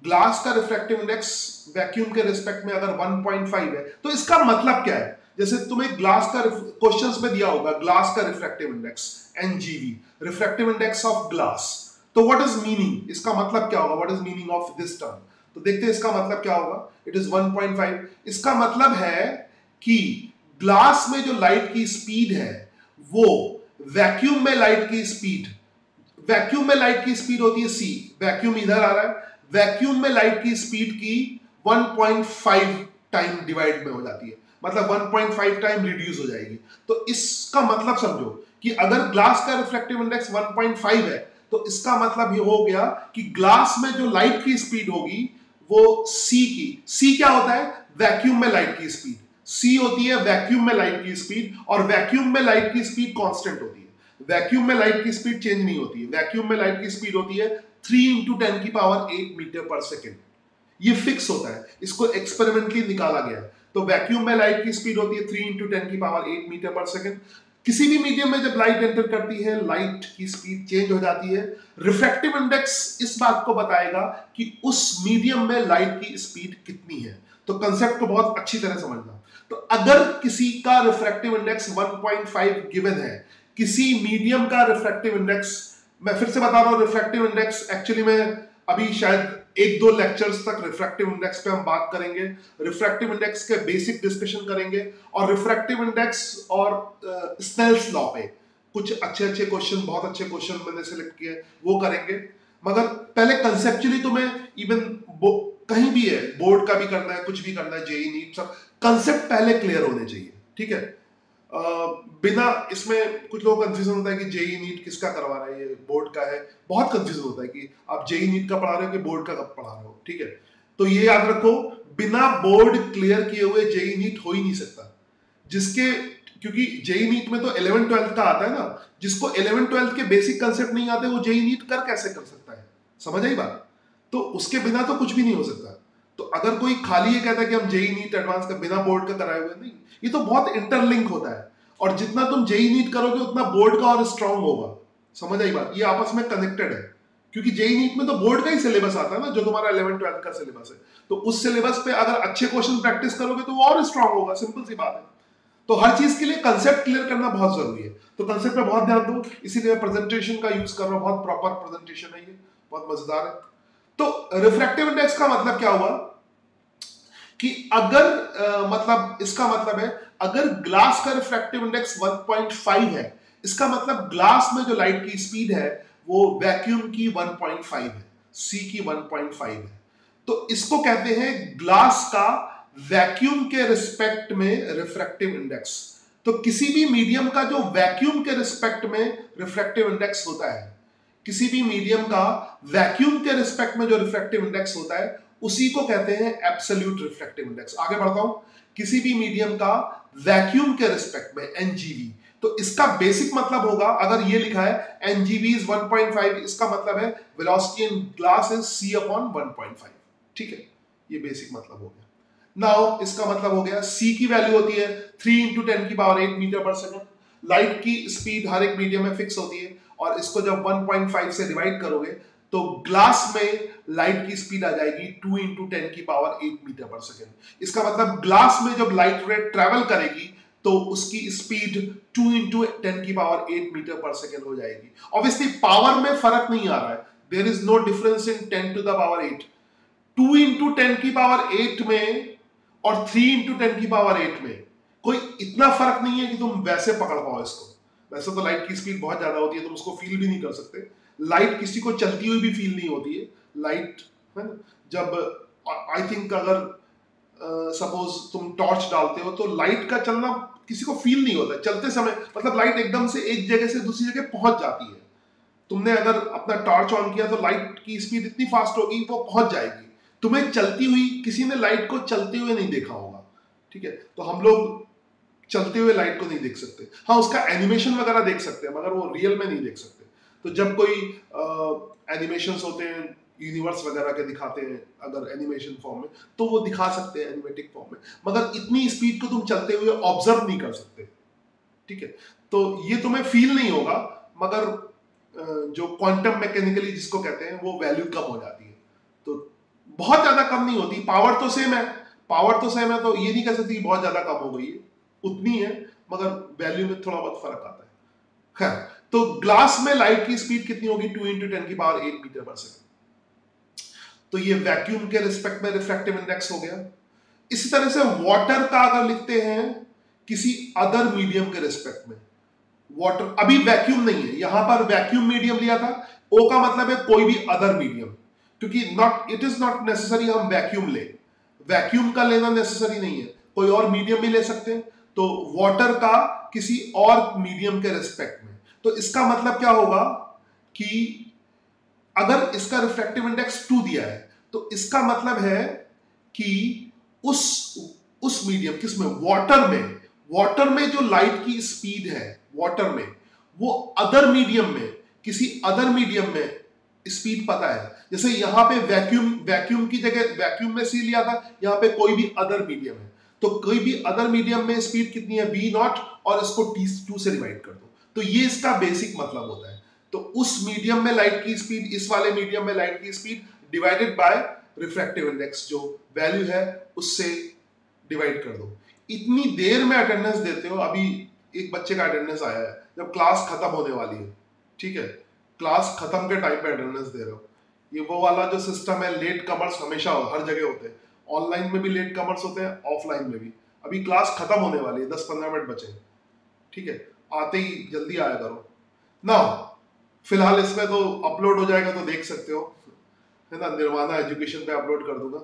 ग्लास का रिफ्रैक्टिव इंडेक्स वैक्यूम के रिस्पेक्ट में अगर 1.5 है तो इसका मतलब क्या है? जैसे तुम्हें ग्लास का क्वेश्चंस में दिया होगा ग्लास का refractive index N G V refractive index of glass तो व्हाट इज़ मीनिंग इसका मतलब क्या होगा? What is meaning of this term तो देखते हैं इसका मतलब क्या होगा। इट इज़ 1.5 इसका मतलब है कि ग्लास में जो लाइट की स्पीड है, वो वैक्यूम में लाइट की स्पीड, वैक्यूम में लाइट की स्पीड होती है सी वैक्यूम इधर आ रहा है, वैक्यूम में लाइट की स्पीड की 1.5 टाइम डिवाइड में हो जाती है। मतलब 1.5 टाइम रिड्यूस हो जाएगी। तो इसका मतलब समझो कि अगर ग्लास का रिफ्लेक्टिव इंडेक्स 1.5 है तो इसका मतलब ये हो गया कि ग्लास में जो लाइट की स्पीड होगी, वो सी की सी क्या होता है? वैक्यूम में लाइट की स्पीड। सी होती है वैक्यूम में लाइट की स्पीड और वैक्यूम में लाइट की स्पीड कांस्टेंट होती है। वैक्यूम में लाइट की स्पीड चेंज नहीं होती है। वैक्यूम में लाइट की स्पीड होती है थ्री इंटू टेन की power eight metre per second ये फिक्स होता है। इसको एक्सपेरिमेंटली निकाला गया तो वैक्यूम में लाइट की स्पीड होती है थ्री इंटू टेन की power eight metre per second किसी भी मीडियम में जब लाइट एंटर करती है लाइट की स्पीड चेंज हो जाती है। रिफ्रैक्टिव इंडेक्स इस बात को बताएगा कि उस मीडियम में लाइट की स्पीड कितनी है। तो कंसेप्ट को बहुत अच्छी तरह समझना। तो अगर किसी का रिफ्रैक्टिव इंडेक्स 1.5 गिवन है, किसी मीडियम का रिफ्रैक्टिव इंडेक्स मैं फिर से बता रहा हूँ रिफ्रैक्टिव इंडेक्स एक्चुअली मैं अभी शायद एक दो लेक्चर्स तक रिफ्रैक्टिव इंडेक्स पे हम बात करेंगे। रिफ्रैक्टिव इंडेक्स के बेसिक डिस्कशन करेंगे और रिफ्रैक्टिव इंडेक्स और स्नेल्स लॉ पे कुछ अच्छे अच्छे क्वेश्चन बहुत अच्छे क्वेश्चन मैंने सिलेक्ट किए, वो करेंगे। मगर पहले कंसेप्चुअली तुम्हें इवन कहीं भी है बोर्ड का भी करना है, कुछ भी करना है जेई नीट सब कंसेप्ट पहले क्लियर होने चाहिए, ठीक है? बिना इसमें कुछ लोग कंफ्यूजन होता है कि जेई नीट किसका करवा रहा हैं, ये बोर्ड का है। बहुत कंफ्यूजन होता है कि आप जेई नीट का पढ़ा रहे हो कि बोर्ड का कब पढ़ा रहे हो, ठीक है? तो ये याद रखो, बिना बोर्ड क्लियर किए हुए जेई नीट हो ही नहीं सकता। जिसके, क्योंकि जेई नीट में तो इलेवन ट्वेल्थ का आता है ना, जिसको इलेवन ट्वेल्थ के बेसिक कंसेप्ट नहीं आते, वो जेई नीट कर कैसे कर सकता है? समझ आई बात? तो उसके बिना तो कुछ भी नहीं हो सकता। तो अगर कोई खाली ये कहता है कि हम जेई नीट एडवांस का बिना बोर्ड का कराए हुए नहीं। ये तो बहुत इंटरलिंक होता है। और जितना तुम जेई नीट करोगे, उतना बोर्ड का और स्ट्रांग होगा। समझ आई बात? ये आपस में कनेक्टेड है। क्योंकि जेई नीट में तो बोर्ड का ही सिलेबस आता है ना, जो तुम्हारा इलेवन ट्वेल्थ का सिलेबस है। तो उस सिलेबस पे अगर अच्छे क्वेश्चन प्रैक्टिस करोगे तो वो और स्ट्रांग होगा। सिंपल सी बात है। तो हर चीज़ के लिए कंसेप्ट क्लियर करना बहुत ज़रूरी है। तो कंसेप्ट पे बहुत ध्यान दो। इसीलिए प्रेजेंटेशन का यूज़ कर रहा हूँ। बहुत प्रॉपर प्रेजेंटेशन है ये। बहुत मज़ेदार है। तो रिफ्रैक्टिव इंडेक्स का मतलब क्या हुआ? कि अगर आ, मतलब इसका मतलब है अगर ग्लास का रिफ्रैक्टिव इंडेक्स 1.5 है इसका मतलब ग्लास में जो लाइट की स्पीड है वो वैक्यूम की 1.5 है सी की 1.5 है। तो इसको कहते हैं ग्लास का वैक्यूम के रिस्पेक्ट में रिफ्रैक्टिव इंडेक्स तो किसी भी मीडियम का जो वैक्यूम के रिस्पेक्ट में रिफ्रैक्टिव इंडेक्स होता है किसी भी मीडियम का वैक्यूम के रिस्पेक्ट में जो रिफ्रैक्टिव इंडेक्स होता है उसी को कहते हैं एब्सोल्यूट रिफ्लेक्टिव इंडेक्स आगे बढ़ता हूँ। किसी भी मीडियम का वैक्यूम के रिस्पेक्ट में एनजीवी तो इसका बेसिक मतलब होगा, अगर ये लिखा है एनजीवी इज़ 1.5 इसका मतलब है velocity in glass is C upon 1.5 ठीक है? ये बेसिक मतलब हो गया। नाउ इसका मतलब हो गया सी की वैल्यू होती है थ्री इंटू टेन की power eight metre per second light की स्पीड हर एक मीडियम में फिक्स होती है। और इसको जब 1.5 से डिवाइड करोगे तो ग्लास में लाइट की स्पीड आ जाएगी टू इंटू टेन की power eight metre per second. इसका मतलब ग्लास में जब लाइट रे ट्रेवल करेगी तो उसकी स्पीड टू इंटू टेन की power eight metre per second हो जाएगी। ऑब्वियसली पावर में फ़र्क नहीं आ रहा है। There is no difference in ten to the power eight two into ten की पावर एट में और थ्री इंटू टेन की पावर एट में कोई इतना फ़र्क नहीं है कि तुम वैसे पकड़ पाओ इसको। वैसे तो लाइट की स्पीड बहुत ज़्यादा होती है, तुम उसको फील भी नहीं कर सकते। लाइट किसी को चलती हुई भी फील नहीं होती है। लाइट है ना? जब आई थिंक अगर सपोज़ uh, तुम टॉर्च डालते हो तो लाइट का चलना किसी को फील नहीं होता। चलते समय मतलब लाइट एकदम से एक जगह से दूसरी जगह पहुँच जाती है। तुमने अगर अपना टॉर्च ऑन किया तो लाइट की स्पीड इतनी फास्ट होगी वो पहुँच जाएगी। तुम्हें चलती हुई किसी ने लाइट को चलते हुए नहीं देखा होगा। ठीक है? तो हम लोग चलते हुए लाइट को नहीं देख सकते। हाँ उसका एनिमेशन वगैरह देख सकते हैं मगर वो रियल में नहीं देख सकते। तो जब कोई एनिमेशन होते हैं यूनिवर्स वगैरह के दिखाते हैं, अगर एनिमेशन फॉर्म में तो वो दिखा सकते हैं एनिमेटिक फॉर्म में। मगर इतनी स्पीड को तुम चलते हुए ऑब्ज़र्व नहीं कर सकते। ठीक है? तो ये तुम्हें फील नहीं होगा, मगर जो क्वांटम मैकेनिकली जिसको कहते हैं, वो वैल्यू कम हो जाती है। तो बहुत ज़्यादा कम नहीं होती पावर तो सेम है। पावर तो सेम है तो ये नहीं कह सकती बहुत ज़्यादा कम हो गई है। उतनी है, मगर वैल्यू में थोड़ा बहुत फ़र्क आता है। खैर तो ग्लास में लाइट की स्पीड कितनी होगी? टू इंटू टेन की power eight metre per second तो ये वैक्यूम के रिस्पेक्ट में रिफ्लेक्टिव इंडेक्स हो गया। इसी तरह से वाटर का अगर लिखते हैं, किसी अदर मीडियम के रिस्पेक्ट में। वाटर अभी वैक्यूम नहीं है। यहाँ पर वैक्यूम मीडियम लिया था। ओ का मतलब है कोई भी अदर मीडियम क्योंकि not it is not necessary हम वैक्यूम ले। वैक्यूम का लेना नेसेसरी नहीं है। कोई और मीडियम भी ले सकते हैं। तो वाटर का किसी और मीडियम के रिस्पेक्ट में। तो इसका मतलब क्या होगा कि अगर इसका रिफ्लेक्टिव इंडेक्स टू दिया है तो इसका मतलब है कि उस उस मीडियम किसमें वाटर में। वाटर में जो लाइट की स्पीड है वाटर में, वो अदर मीडियम में, किसी अदर मीडियम में स्पीड पता है। जैसे यहाँ पे वैक्यूम वैक्यूम की जगह वैक्यूम में सी लिया था, यहाँ पे कोई भी अदर मीडियम है। तो कोई भी अदर मीडियम में स्पीड कितनी है? वी नॉट और इसको टी टू से डिवाइड कर दो। तो ये इसका बेसिक मतलब होता है। तो उस मीडियम में लाइट की स्पीड इस वाले मीडियम में लाइट की speed divided by refractive index जो वैल्यू है उससे डिवाइड कर दो। इतनी देर में अटेंडेंस देते हो अभी एक बच्चे का अटेंडेंस आया है जब क्लास खत्म होने वाली है ठीक है? क्लास खत्म के टाइम पे अटेंडेंस दे रहे हो। ये वो वाला जो सिस्टम है लेट कमर्स हमेशा हो, हर जगह होते हैं। ऑनलाइन में भी लेट कमर्स होते हैं ऑफलाइन में भी। अभी क्लास खत्म होने वाली है दस पंद्रह मिनट बचे ठीक है? आते ही जल्दी आया करो। ना फ़िलहाल इसमें तो अपलोड हो जाएगा तो देख सकते हो। है ना निर्वाणा एजुकेशन पे अपलोड कर दूँगा।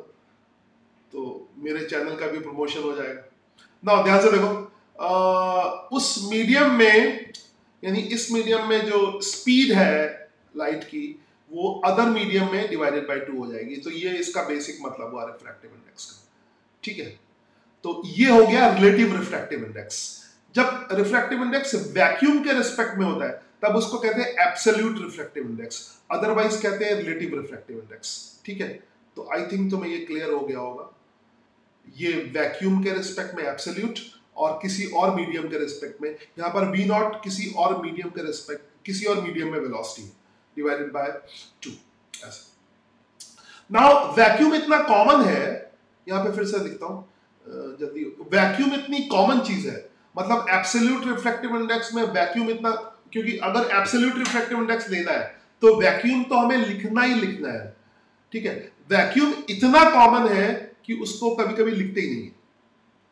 तो मेरे चैनल का भी प्रमोशन हो जाएगा। ना ध्यान से देखो आ, उस मीडियम में यानी इस मीडियम में जो स्पीड है लाइट की वो अदर मीडियम में डिवाइडेड बाय टू हो जाएगी। तो ये इसका बेसिक मतलब हुआ रिफ्रैक्टिव इंडेक्स का। ठीक है? तो ये हो गया रिलेटिव रिफ्रैक्टिव इंडेक्स जब रिफ्रैक्टिव इंडेक्स वैक्यूम के रिस्पेक्ट में होता है तब उसको कहते हैं एब्सोल्यूट रिफ्रैक्टिव इंडेक्स अदरवाइज़ कहते हैं रिलेटिव रिफ्रैक्टिव इंडेक्स ठीक है? तो आई थिंक तुम्हें ये क्लियर हो गया होगा। ये वैक्यूम के रिस्पेक्ट में एब्सोल्यूट और किसी और मीडियम के रिस्पेक्ट में। यहाँ पर वी नॉट किसी और मीडियम के रिस्पेक्ट किसी और मीडियम में वेलोसिटी डिवाइडेड बाय टू ऐसा नाउ वैक्यूम इतना कॉमन है, यहाँ पे फिर से लिखता हूँ जल्दी। वैक्यूम इतनी कॉमन चीज़ है। मतलब एब्सोल्यूट रिफ्लेक्टिव इंडेक्स में वैक्यूम इतना क्योंकि अगर एब्सोल्यूट रिफ्लेक्टिव इंडेक्स लेना है तो वैक्यूम तो हमें लिखना ही लिखना है, ठीक है? वैक्यूम इतना कॉमन है कि उसको कभी कभी लिखते ही नहीं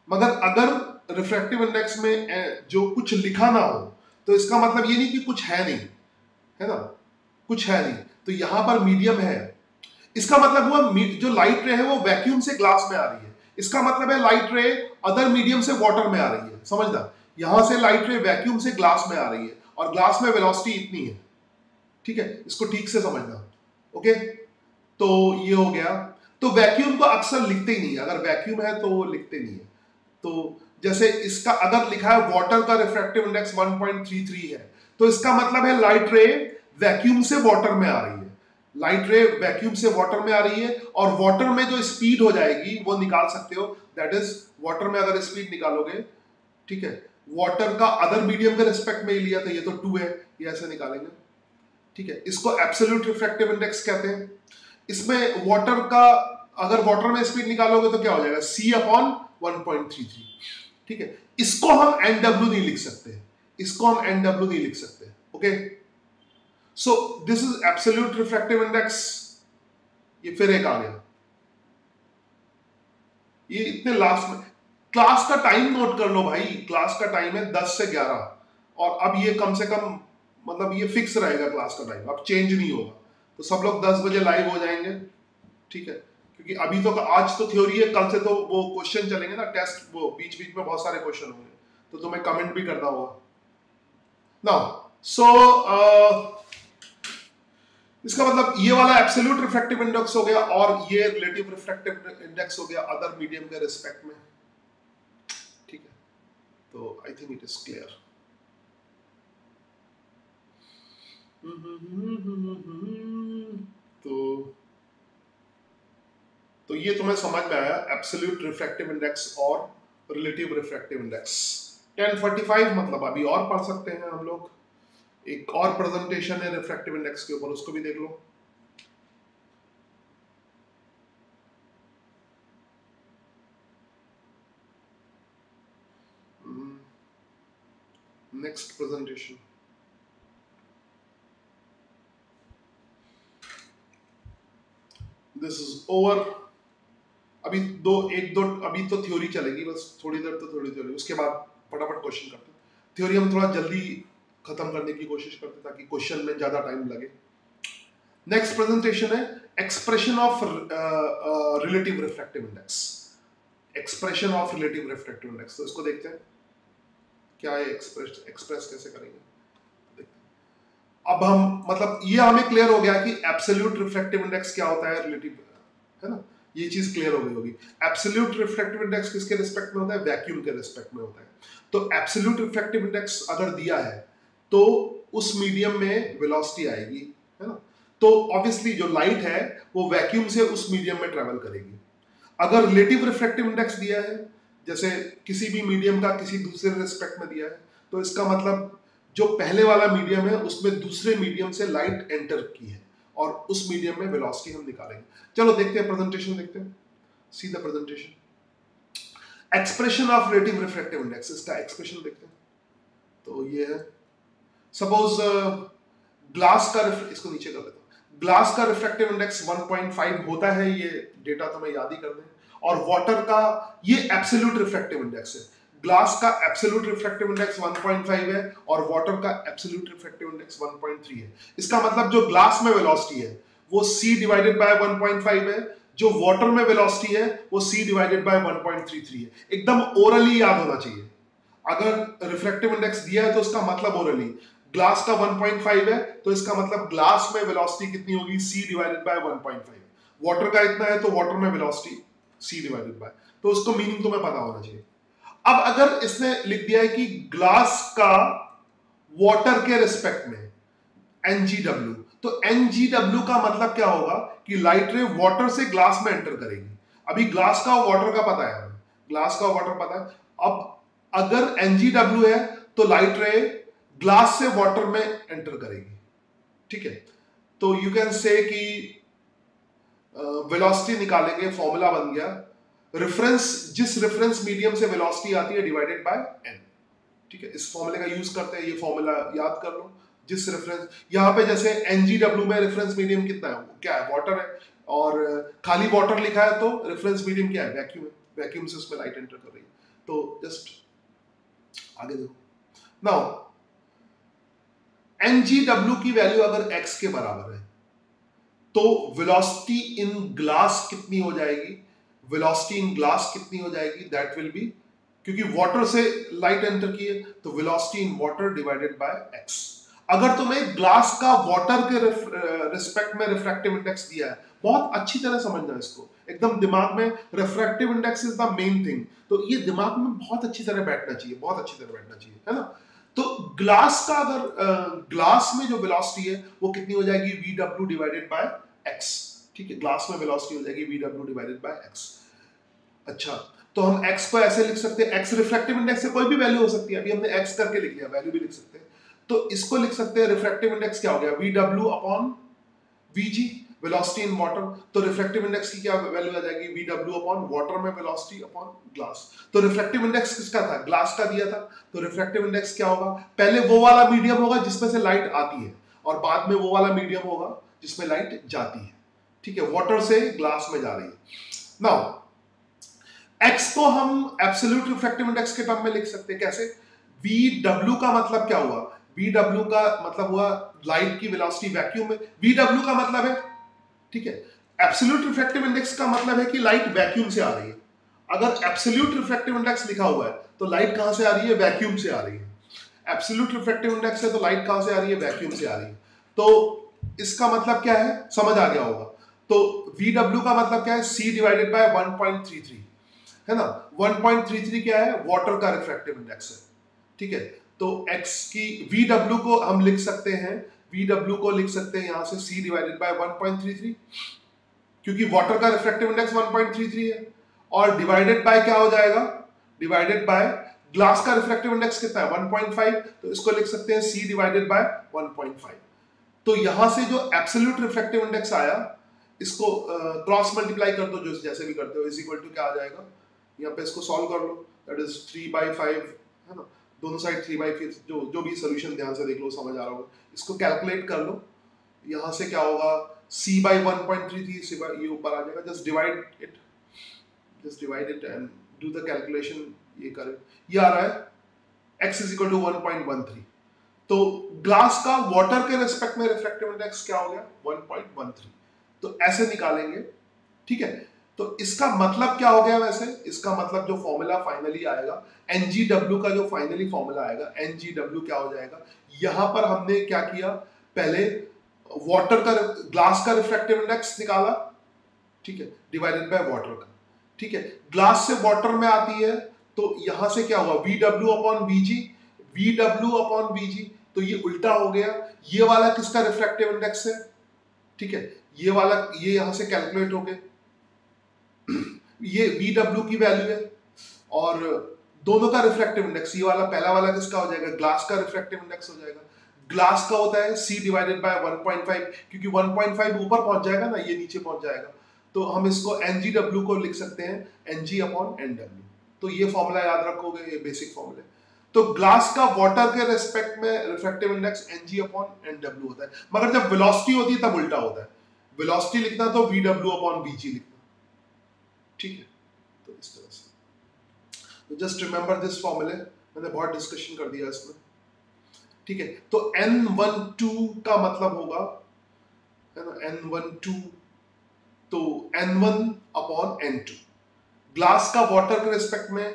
मगर अगर रिफ्रैक्टिव इंडेक्स में जो कुछ लिखा ना हो तो इसका मतलब ये नहीं कि कुछ है नहीं, है ना? कुछ है नहीं। तो यहाँ पर मीडियम है। इसका मतलब हुआ जो लाइट रे है वो वैक्यूम से ग्लास में आ रही है। इसका मतलब है लाइट रे अदर मीडियम से वाटर में आ रही है। समझना यहाँ से लाइट रे वैक्यूम से ग्लास में आ रही है। और ग्लास में वेलोसिटी इतनी है। ठीक है? इसको ठीक से समझना। ओके तो ये हो गया। तो वैक्यूम को अक्सर लिखते ही नहीं है। अगर वैक्यूम है तो लिखते नहीं है। तो जैसे इसका अगर लिखा है वाटर का रिफ्रैक्टिव इंडेक्स 1.33 है। तो इसका मतलब है लाइट रे वैक्यूम से वाटर में आ रही है। लाइट रे वैक्यूम से वाटर में आ रही है और वाटर में जो स्पीड हो जाएगी, वो निकाल सकते हो। दैट इज़ वाटर में अगर स्पीड निकालोगे, ठीक है? वाटर का अदर मीडियम के रिस्पेक्ट में ही लिया था, ये तो टू है, ये ऐसे निकालेंगे। ठीक है, इसको एब्सोल्यूट रिफ्रैक्टिव इंडेक्स कहते हैं। इसमें वाटर का, अगर वाटर में स्पीड निकालोगे तो क्या हो जाएगा? सी अपॉन 1.33 ठीक है, इसको हम एन डब्ल्यू नहीं लिख सकते। इसको हम एन डब्ल्यू नहीं लिख सकते। Okay? So this is absolute refractive index ये फिर एक आ गया। ये इतने लास्ट में क्लास का टाइम नोट कर लो भाई, क्लास का टाइम है 10 से 11 और अब ये कम से कम मतलब ये फिक्स रहेगा क्लास का टाइम, अब चेंज नहीं होगा। तो सब लोग 10 बजे लाइव हो जाएँगे, ठीक है? क्योंकि अभी तो आज तो थ्योरी है, कल से तो वो क्वेश्चन चलेंगे ना टेस्ट वो बीच बीच में बहुत सारे क्वेश्चन होंगे। तो तुम्हें कमेंट भी करना होगा। ना सो इसका मतलब ये वाला एब्सोल्यूट रिफ्रैक्टिव इंडेक्स हो गया और ये रिलेटिव रिफ्रैक्टिव इंडेक्स हो गया अदर मीडियम के रिस्पेक्ट में। तो I think it is clear तो तो ये तुम्हें समझ में आया एब्सोल्यूट रिफ्रैक्टिव इंडेक्स और रिलेटिव रिफ्रैक्टिव इंडेक्स 1045 मतलब अभी और पढ़ सकते हैं हम लोग। एक और प्रेजेंटेशन है रिफ्रैक्टिव इंडेक्स के ऊपर, उसको भी देख लो। Next presentation this is over अभी दो, एक, दो, अभी तो थ्योरी चलेगी, बस थोड़ी देर तो थोड़ी देर उसके बाद फटाफट क्वेश्चन करते हैं। थ्योरी हम थोड़ा जल्दी खत्म करने की कोशिश करते हैं ताकि क्वेश्चन में ज़्यादा टाइम लगे। नेक्स्ट प्रेजेंटेशन है expression of relative reflective index expression of relative reflective index तो इसको देखते हैं। क्या है एक्सप्रेस एक्सप्रेस कैसे करेंगे? अब हम मतलब ये हमें क्लियर हो गया कि एब्सोल्यूट रिफ्लेक्टिव इंडेक्स क्या होता है रिलेटिव है ना? ये चीज़ क्लियर हो गई होगी। एब्सोल्यूट रिफ्लेक्टिव इंडेक्स किसके रिस्पेक्ट में होता है? वैक्यूम के रिस्पेक्ट में होता है। तो एब्सोल्यूट रिफ्लेक्टिव इंडेक्स अगर दिया है तो उस मीडियम में वेलोसिटी आएगी, है ना? तो ऑब्वियसली जो लाइट है, वो वैक्यूम से उस मीडियम में ट्रेवल करेगी। अगर रिलेटिव रिफ्लेक्टिव इंडेक्स दिया है जैसे किसी भी मीडियम का किसी दूसरे रेस्पेक्ट में दिया है तो इसका मतलब जो पहले वाला मीडियम है उसमें दूसरे मीडियम से लाइट एंटर की है और उस मीडियम में वेलोसिटी हम निकालेंगे। चलो देखते हैं प्रेजेंटेशन देखते हैं। See the presentation expression of relative refractive index इसका एक्सप्रेशन देखते हैं। तो ये है। सपोज़ ग्लास uh, का इसको नीचे कर लेता हूँ। ग्लास का रिफ्रैक्टिव इंडेक्स 1.5 होता है ये डेटा तो मैं याद ही कर दें और वाटर का ये एब्सोल्यूट रिफ्रैक्टिव इंडेक्स है। ग्लास का एब्सोल्यूट रिफ्रैक्टिव इंडेक्स 1.5 है और वाटर का एब्सोल्यूट रिफ्रैक्टिव इंडेक्स 1.3 है। इसका मतलब जो ग्लास में वेलोसिटी है, वो c डिवाइडेड बाय 1.5 है। जो वाटर में वेलोसिटी है, वो c डिवाइडेड बाय 1.33 है। एकदम ओरली याद होना चाहिए। अगर रिफ्रैक्टिव इंडेक्स दिया है तो इसका मतलब ओरली ग्लास का 1.5 है तो इसका मतलब ग्लास में वेलोसिटी कितनी होगी? C डिवाइडेड बाय 1.5 वाटर का इतना है तो वाटर में वेलोसिटी सी डिवाइडेड बाय तो उसको मीनिंग तुम्हें पता होना चाहिए। अब अगर इसने लिख दिया है कि ग्लास का वाटर के रिस्पेक्ट में एनजीडब्ल्यू तो एनजीडब्ल्यू का मतलब क्या होगा कि लाइट रे वाटर से ग्लास में एंटर करेगी। अभी ग्लास का वाटर का पता है। ग्लास का वाटर पता है। अब अगर एनजीडब्ल्यू है तो लाइट रे ग्लास से वाटर में एंटर करेगी। ठीक है? तो यू कैन से कि वेलोसिटी निकालेंगे फॉर्मूला बन गया। रेफरेंस जिस रेफरेंस मीडियम से वेलोसिटी आती है डिवाइडेड बाय एन ठीक है? इस फॉर्मूले का यूज़ करते हैं, ये फॉर्मूला याद कर लो। जिस रेफरेंस यहाँ पे जैसे एनजीडब्ल्यू में रेफरेंस मीडियम कितना है क्या है? वाटर है। और खाली वाटर लिखा है तो रेफरेंस मीडियम क्या है? वैक्यूम है। वैक्यूम से उसमें लाइट एंटर कर रही है। तो जस्ट आगे देखो। नाउ एनजीडब्ल्यू की वैल्यू अगर एक्स के बराबर है तो वेलोसिटी इन ग्लास कितनी हो जाएगी? वेलोसिटी इन ग्लास कितनी हो जाएगी? दैट विल बी क्योंकि वाटर से लाइट एंटर की है तो velocity in water divided by X अगर तुम्हें ग्लास का वाटर के रिस्पेक्ट में रिफ्रैक्टिव इंडेक्स दिया है, बहुत अच्छी तरह समझना इसको। एकदम दिमाग में refractive index is the main thing तो ये दिमाग में बहुत अच्छी तरह बैठना चाहिए, बहुत अच्छी तरह बैठना चाहिए, है ना? तो ग्लास का अगर ग्लास में जो वेलोसिटी है, वो कितनी हो जाएगी? V W divided by X ठीक है ग्लास में वेलोसिटी हो जाएगी V W divided by X अच्छा तो हम x को ऐसे लिख सकते हैं, x रिफ्रैक्टिव इंडेक्स से कोई भी वैल्यू हो सकती है। अभी हमने x करके लिख लिया वैल्यू भी लिख सकते हैं। तो इसको लिख सकते हैं रिफ्रैक्टिव इंडेक्स क्या हो गया? V W upon V G velocity in water तो रिफ्रैक्टिव इंडेक्स की क्या वैल्यू आ जाएगी? वी डब्ल्यू अपॉन वाटर में वेलोसिटी अपॉन ग्लास तो रिफ्रैक्टिव इंडेक्स किसका था? ग्लास का दिया था। तो रिफ्रैक्टिव इंडेक्स क्या होगा? पहले वो वाला मीडियम होगा जिसमें से लाइट आती है, और बाद में वो वाला मीडियम होगा जिसमें लाइट जाती है। ठीक है वाटर से ग्लास में जा रही है। नाउ एक्स को हम एब्सोल्यूट रिफ्रैक्टिव इंडेक्स के टर्म में लिख सकते हैं। कैसे? वी डब्ल्यू का मतलब क्या हुआ? वी डब्ल्यू का मतलब हुआ लाइट की वेलोसिटी वैक्यूम में। वी डब्ल्यू का मतलब है, ठीक है एब्सोल्यूट रिफ्रैक्टिव इंडेक्स का मतलब है कि लाइट वैक्यूम से आ रही है। अगर एब्सोल्यूट रिफ्रैक्टिव इंडेक्स लिखा हुआ है तो लाइट कहाँ से आ रही है? वैक्यूम से आ रही है। एब्सोल्यूट रिफ्रैक्टिव इंडेक्स है तो लाइट कहाँ से आ रही है? वैक्यूम से आ रही है। तो इसका मतलब क्या है? समझ आ गया होगा। तो VW का मतलब क्या है? C डिवाइडेड बाय 1.33 है ना? 1.33 क्या है? वाटर का रिफ्रैक्टिव इंडेक्स है। ठीक है? तो x की VW को हम लिख सकते हैं। VW को लिख सकते हैं यहाँ से C डिवाइडेड बाय 1.33 क्योंकि वाटर का रिफ्रैक्टिव इंडेक्स 1.33 है। और डिवाइडेड बाय क्या हो जाएगा? डिवाइडेड बाय ग्लास का रिफ्रैक्टिव इंडेक्स कितना है? 1.5 तो इसको लिख सकते हैं C डिवाइडेड बाय 1.5 तो यहाँ से जो एब्सोल्यूट रिफ्रैक्टिव इंडेक्स आया इसको क्रॉस uh, मल्टीप्लाई कर दो जो जैसे भी करते हो इज़ इक्वल टू क्या आ जाएगा? यहाँ पे इसको सॉल्व कर लो that is three by five है ना? दोनों साइड थ्री बाई फिर जो जो भी सोल्यूशन ध्यान से देख लो समझ आ रहा होगा। इसको कैलकुलेट कर लो यहाँ से क्या होगा? C by one three C by ये ऊपर आ जाएगा just divide it just divide it and do the calculation ये करें। ये आ रहा है X is equal to one point one three तो ग्लास का वाटर के रेस्पेक्ट में रिफ्लेक्टिव इंडेक्स क्या हो गया? वन पॉइंट वन थ्री तो ऐसे निकालेंगे, ठीक है? तो इसका मतलब क्या हो गया वैसे? इसका मतलब जो फॉर्मूला फाइनली आएगा एनजीडब्ल्यू का जो फाइनली फॉर्मूला आएगा एनजीडब्ल्यू क्या हो जाएगा? यहाँ पर हमने क्या किया? पहले वाटर का ग्लास का रिफ्लेक्टिव इंडेक्स निकाला, ठीक है? डिवाइडेड बाय वाटर का, ठीक है? ग्लास से वाटर में आती है तो यहाँ से क्या हुआ? V W upon V G V W upon V G तो ये उल्टा हो गया। ये वाला किसका रिफ्लेक्टिव इंडेक्स है? ठीक है, ये वाला, ये यहाँ से कैलकुलेट हो गया ये वी डब्ल्यू की वैल्यू है, और दोनों का रिफ्लेक्टिव इंडेक्स ये वाला, पहला वाला किसका हो जाएगा? ग्लास का रिफ्लेक्टिव इंडेक्स हो जाएगा। ग्लास का होता है सी डिवाइडेड बाय 1.5 क्योंकि 1.5 ऊपर पहुँच जाएगा ना, ये नीचे पहुँच जाएगा। तो हम इसको एन डब्ल्यू को लिख सकते हैं N G upon N W तो ये फॉर्मूला याद रखोगे, ये बेसिक फॉर्मूले तो ग्लास का वाटर के रेस्पेक्ट में reflective index N G upon N W होता है। मगर जब वेलोसिटी होती है, तब उल्टा होता है। वेलोसिटी लिखना तो V W upon V G लिखना। ठीक है? तो इस तरह से। तो जस्ट रिमेंबर दिस फॉर्मूले मैंने बहुत डिस्कशन कर दिया इसमें। ठीक है? तो एन वन टू का मतलब होगा एन वन टू तो N one upon N two glass का वाटर के रेस्पेक्ट में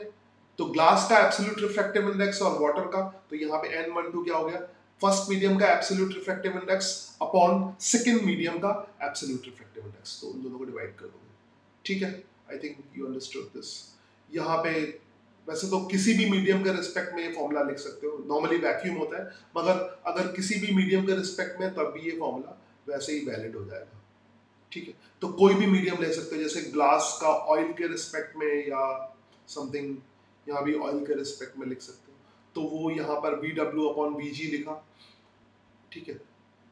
तो ग्लास का एब्सोल्यूट रिफ्लेक्टिव इंडेक्स और वाटर का तो यहाँ पे एन वन टू क्या हो गया? फ़र्स्ट मीडियम का absolute reflective index upon second medium का एब्सोल्यूट रिफ्लेक्टिव इंडेक्स तो उन दोनों को डिवाइड कर दोगे। ठीक है? I think you understood this यहाँ पे वैसे तो किसी भी मीडियम के रिस्पेक्ट में ये फॉर्मूला लिख सकते हो। नॉर्मली वैक्यूम होता है, मगर अगर किसी भी मीडियम के रिस्पेक्ट में तब भी ये फॉर्मूला वैसे ही वैलिड हो जाएगा। ठीक है? तो कोई भी मीडियम ले सकते हो, जैसे ग्लास का ऑयल के रिस्पेक्ट में या समथिंग यहाँ भी ऑयल के रिस्पेक्ट में लिख सकते हो। तो वो यहाँ पर V W upon V G लिखा। ठीक है?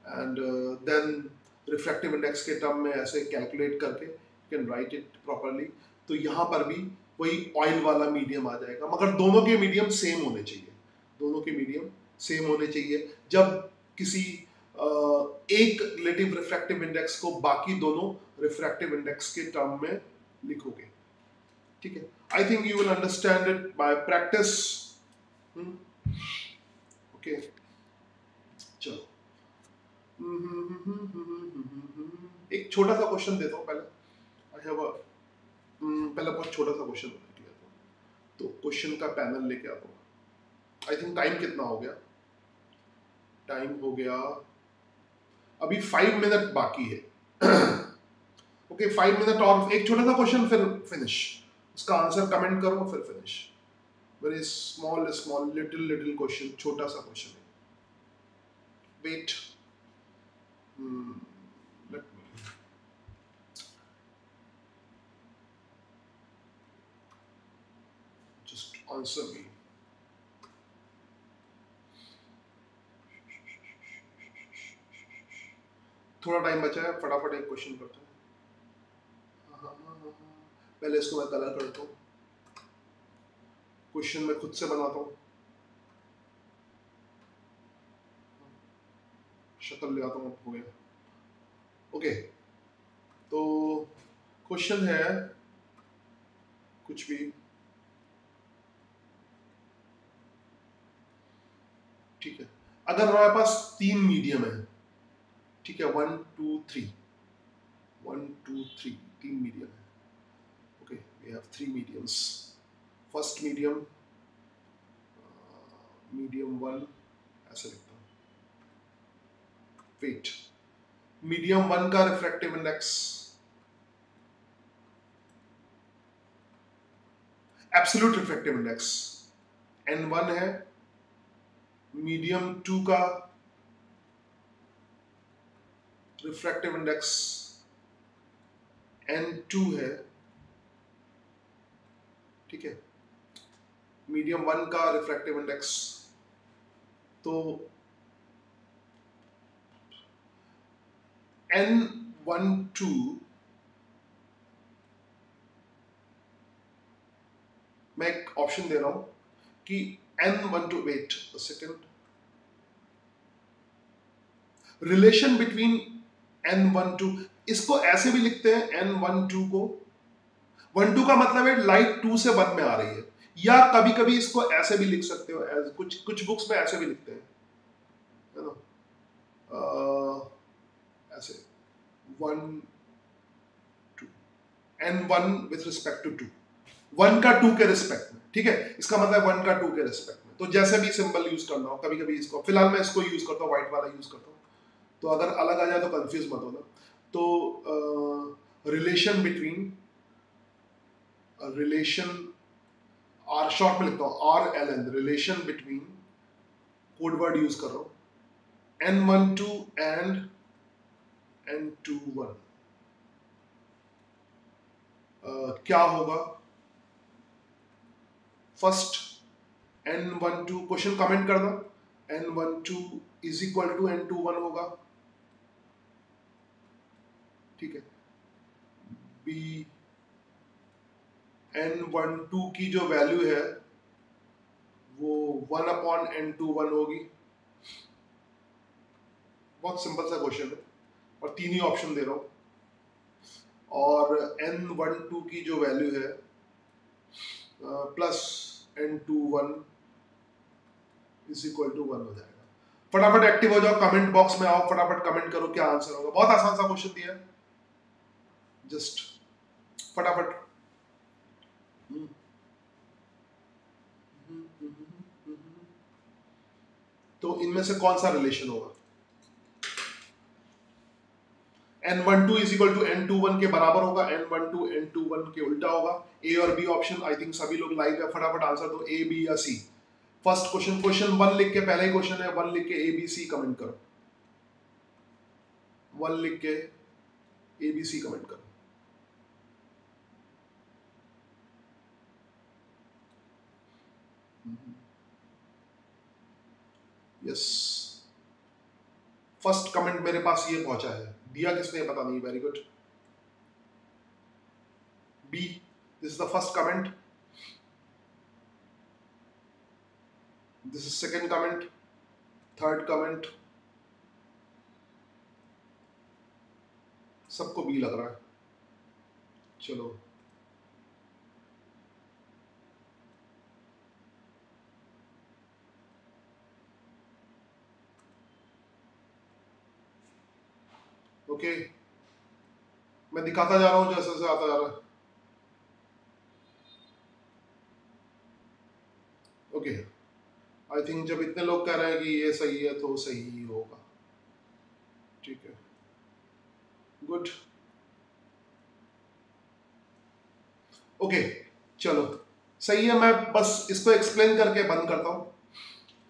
एंड देन रिफ्रैक्टिव इंडेक्स के टर्म में ऐसे कैलकुलेट करके you can write it properly तो यहाँ पर भी वही ऑयल वाला मीडियम आ जाएगा। मगर दोनों के मीडियम सेम होने चाहिए। दोनों के मीडियम सेम होने चाहिए। जब किसी एक रिलेटिव रिफ्रैक्टिव इंडेक्स को बाकी दोनों रिफ्रैक्टिव इंडेक्स के टर्म में लिखोगे। ठीक है? I think you will understand it by practice okay चलो। एक छोटा सा क्वेश्चन देता हूँ पहले। आई हैव अ पहले बहुत छोटा सा क्वेश्चन बना दिया तो क्वेश्चन का पैनल लेके आता हूँ। आई थिंक टाइम कितना हो गया? टाइम हो गया। अभी फाइव मिनट बाकी है। ओके फाइव मिनट और एक छोटा सा क्वेश्चन फिर फिनिश उसका आंसर कमेंट करो, फिर finish very small small little little question छोटा सा क्वेश्चन है wait me just answer me. थोड़ा टाइम बचा है, फटाफट एक क्वेश्चन करता हूँ। पहले इसको मैं कलर करता हूँ। क्वेश्चन मैं खुद से बनाता हूँ। शक्ल ले आता हूँ हो गया ओके तो क्वेश्चन है कुछ भी। ठीक है, अगर हमारे पास तीन मीडियम है, ठीक है one two three one two three तीन मीडियम है। Okay we have three mediums first medium medium one ऐसे लिखता हूँ। वेट मीडियम वन का refractive index absolute refractive index N one है। मीडियम टू का रिफ्रैक्टिव इंडेक्स एन टू है। ठीक है? मीडियम वन का रिफ्रैक्टिव इंडेक्स तो एन वन टू मैं एक ऑप्शन दे रहा हूँ कि N one two wait second relation between n one two इसको ऐसे भी लिखते हैं एन वन टू को वन टू का मतलब है लाइट टू से वन में आ रही है। या कभी कभी इसको ऐसे भी लिख सकते हो एज कुछ कुछ बुक्स में ऐसे भी लिखते हैं। है ना? ऐसे। One two n one with respect to two one का टू के रिस्पेक्ट में, ठीक है? इसका मतलब वन का टू के रिस्पेक्ट में। तो जैसे भी सिंबल यूज़ करना हो कभी कभी इसको, फ़िलहाल मैं इसको यूज़ करता हूँ व्हाइट वाला यूज़ करता हूँ। तो अगर अलग आ जाए तो कंफ्यूज मत होना। तो relation between relation R short में लिखता हूँ R L N relation between code word use कर रहा हूँ n one two and n two one क्या होगा? First n one two question comment कर दो n one two is equal to n two one होगा। ठीक है? बी एन वन टू की जो वैल्यू है, वो one upon n two one होगी। बहुत सिंपल सा क्वेश्चन है और तीन ही ऑप्शन दे रहा हूँ। और एन वन टू की जो वैल्यू है plus n two one is equal to one हो जाएगा। फटाफट एक्टिव हो जाओ कमेंट बॉक्स में आओ, फटाफट कमेंट करो क्या आंसर होगा। बहुत आसान सा क्वेश्चन दिया है। जस्ट फटाफट तो इनमें से कौन सा रिलेशन होगा? N one two is equal to n two one के बराबर होगा n one two n two one के उल्टा होगा। ए और बी ऑप्शन आई थिंक सभी लोग लाइव है, फटाफट आंसर दो ए बी या C first question question one लिख के, पहला ही क्वेश्चन है वन लिख के ए बी सी कमेंट करो। वन लिख के ए बी सी कमेंट करो। यस फ़र्स्ट कमेंट मेरे पास ये पहुँचा है। दिया किसने पता नहीं। Very good B this is the first comment this is second comment third comment सबको बी लग रहा है। चलो। ओके मैं दिखाता जा रहा हूँ, जैसे जैसे आता जा रहा है। ओके आई थिंक जब इतने लोग कह रहे हैं कि ये सही है तो सही ही होगा। ठीक है। गुड ओके चलो। सही है, मैं बस इसको एक्सप्लेन करके बंद करता हूँ।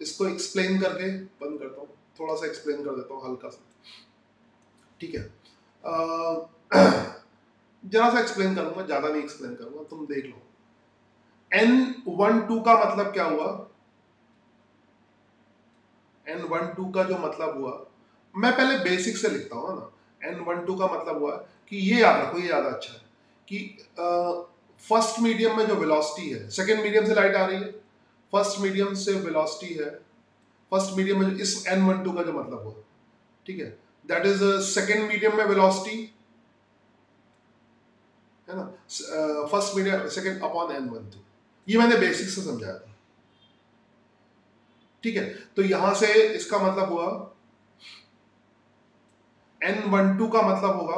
इसको एक्सप्लेन करके बंद करता हूँ। थोड़ा सा एक्सप्लेन कर देता हूँ, हल्का सा। ठीक है। (clears throat) जरा सा एक्सप्लेन करूँगा, ज़्यादा नहीं एक्सप्लेन करूँगा, तुम देख लो। एन वन टू का मतलब क्या हुआ? एन वन टू का जो मतलब हुआ, मैं पहले बेसिक से लिखता हूँ ना? एन वन टू का मतलब हुआ कि ये याद रखो, ये ज़्यादा अच्छा है कि फ़र्स्ट मीडियम में जो वेलोसिटी है सेकेंड मीडियम से लाइट आ रही है फ़र्स्ट मीडियम से वेलोसिटी है फ़र्स्ट मीडियम में इस एन वन टू का जो मतलब हुआ, ठीक है? दैट इज़ सेकेंड मीडियम में वेलोसिटी है ना? First medium second upon n one two ये मैंने बेसिक से समझाया था। ठीक है? तो यहाँ से इसका मतलब हुआ एन वन टू का मतलब होगा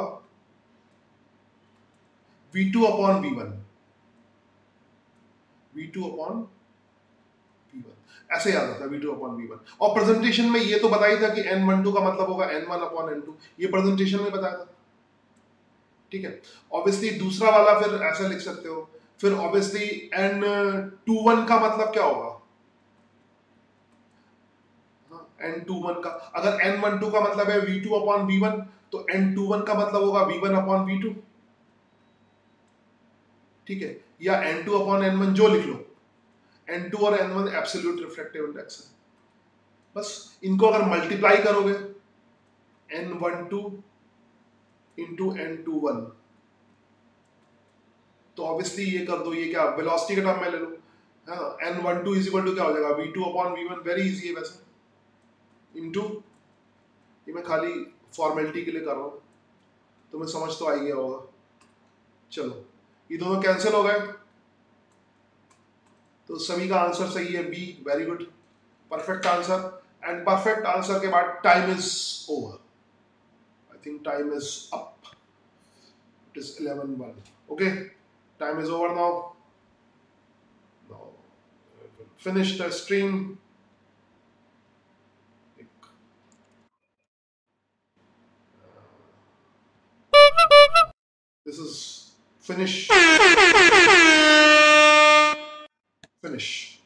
v two upon v one v two upon ऐसे याद आता है v two upon v one और प्रेजेंटेशन में ये तो बताया था कि एन वन टू का मतलब होगा n one upon n two ये प्रेजेंटेशन में बताया था। ठीक है? ऑब्वियसली दूसरा वाला फिर ऐसा लिख सकते हो। फिर ऑब्वियसली एन टू वन का मतलब क्या होगा? एन टू वन का अगर एन वन टू का मतलब है v two upon v one तो एन टू वन का मतलब होगा v one upon v two ठीक है? या n two upon n one जो लिख लो। एन टू और n one absolute reflective index है। बस, इनको अगर मल्टीप्लाई करोगे n one two into n two one तो ऑब्वियसली ये कर दो, ये क्या वेलोसिटी का टर्म में ले लो। N one two is equal to क्या हो जाएगा? V two upon v one very easy है वैसे। इंटू ये मैं खाली फॉर्मेलिटी के लिए कर रहा हूँ। तुम्हें समझ तो आ गया होगा। चलो, ये दोनों कैंसिल हो गए। तो सभी का आंसर सही है B very good perfect answer and perfect answer के बाद time is over I think time is up it is 11 1 okay, time is over now. Finish the stream. This is finish. Finish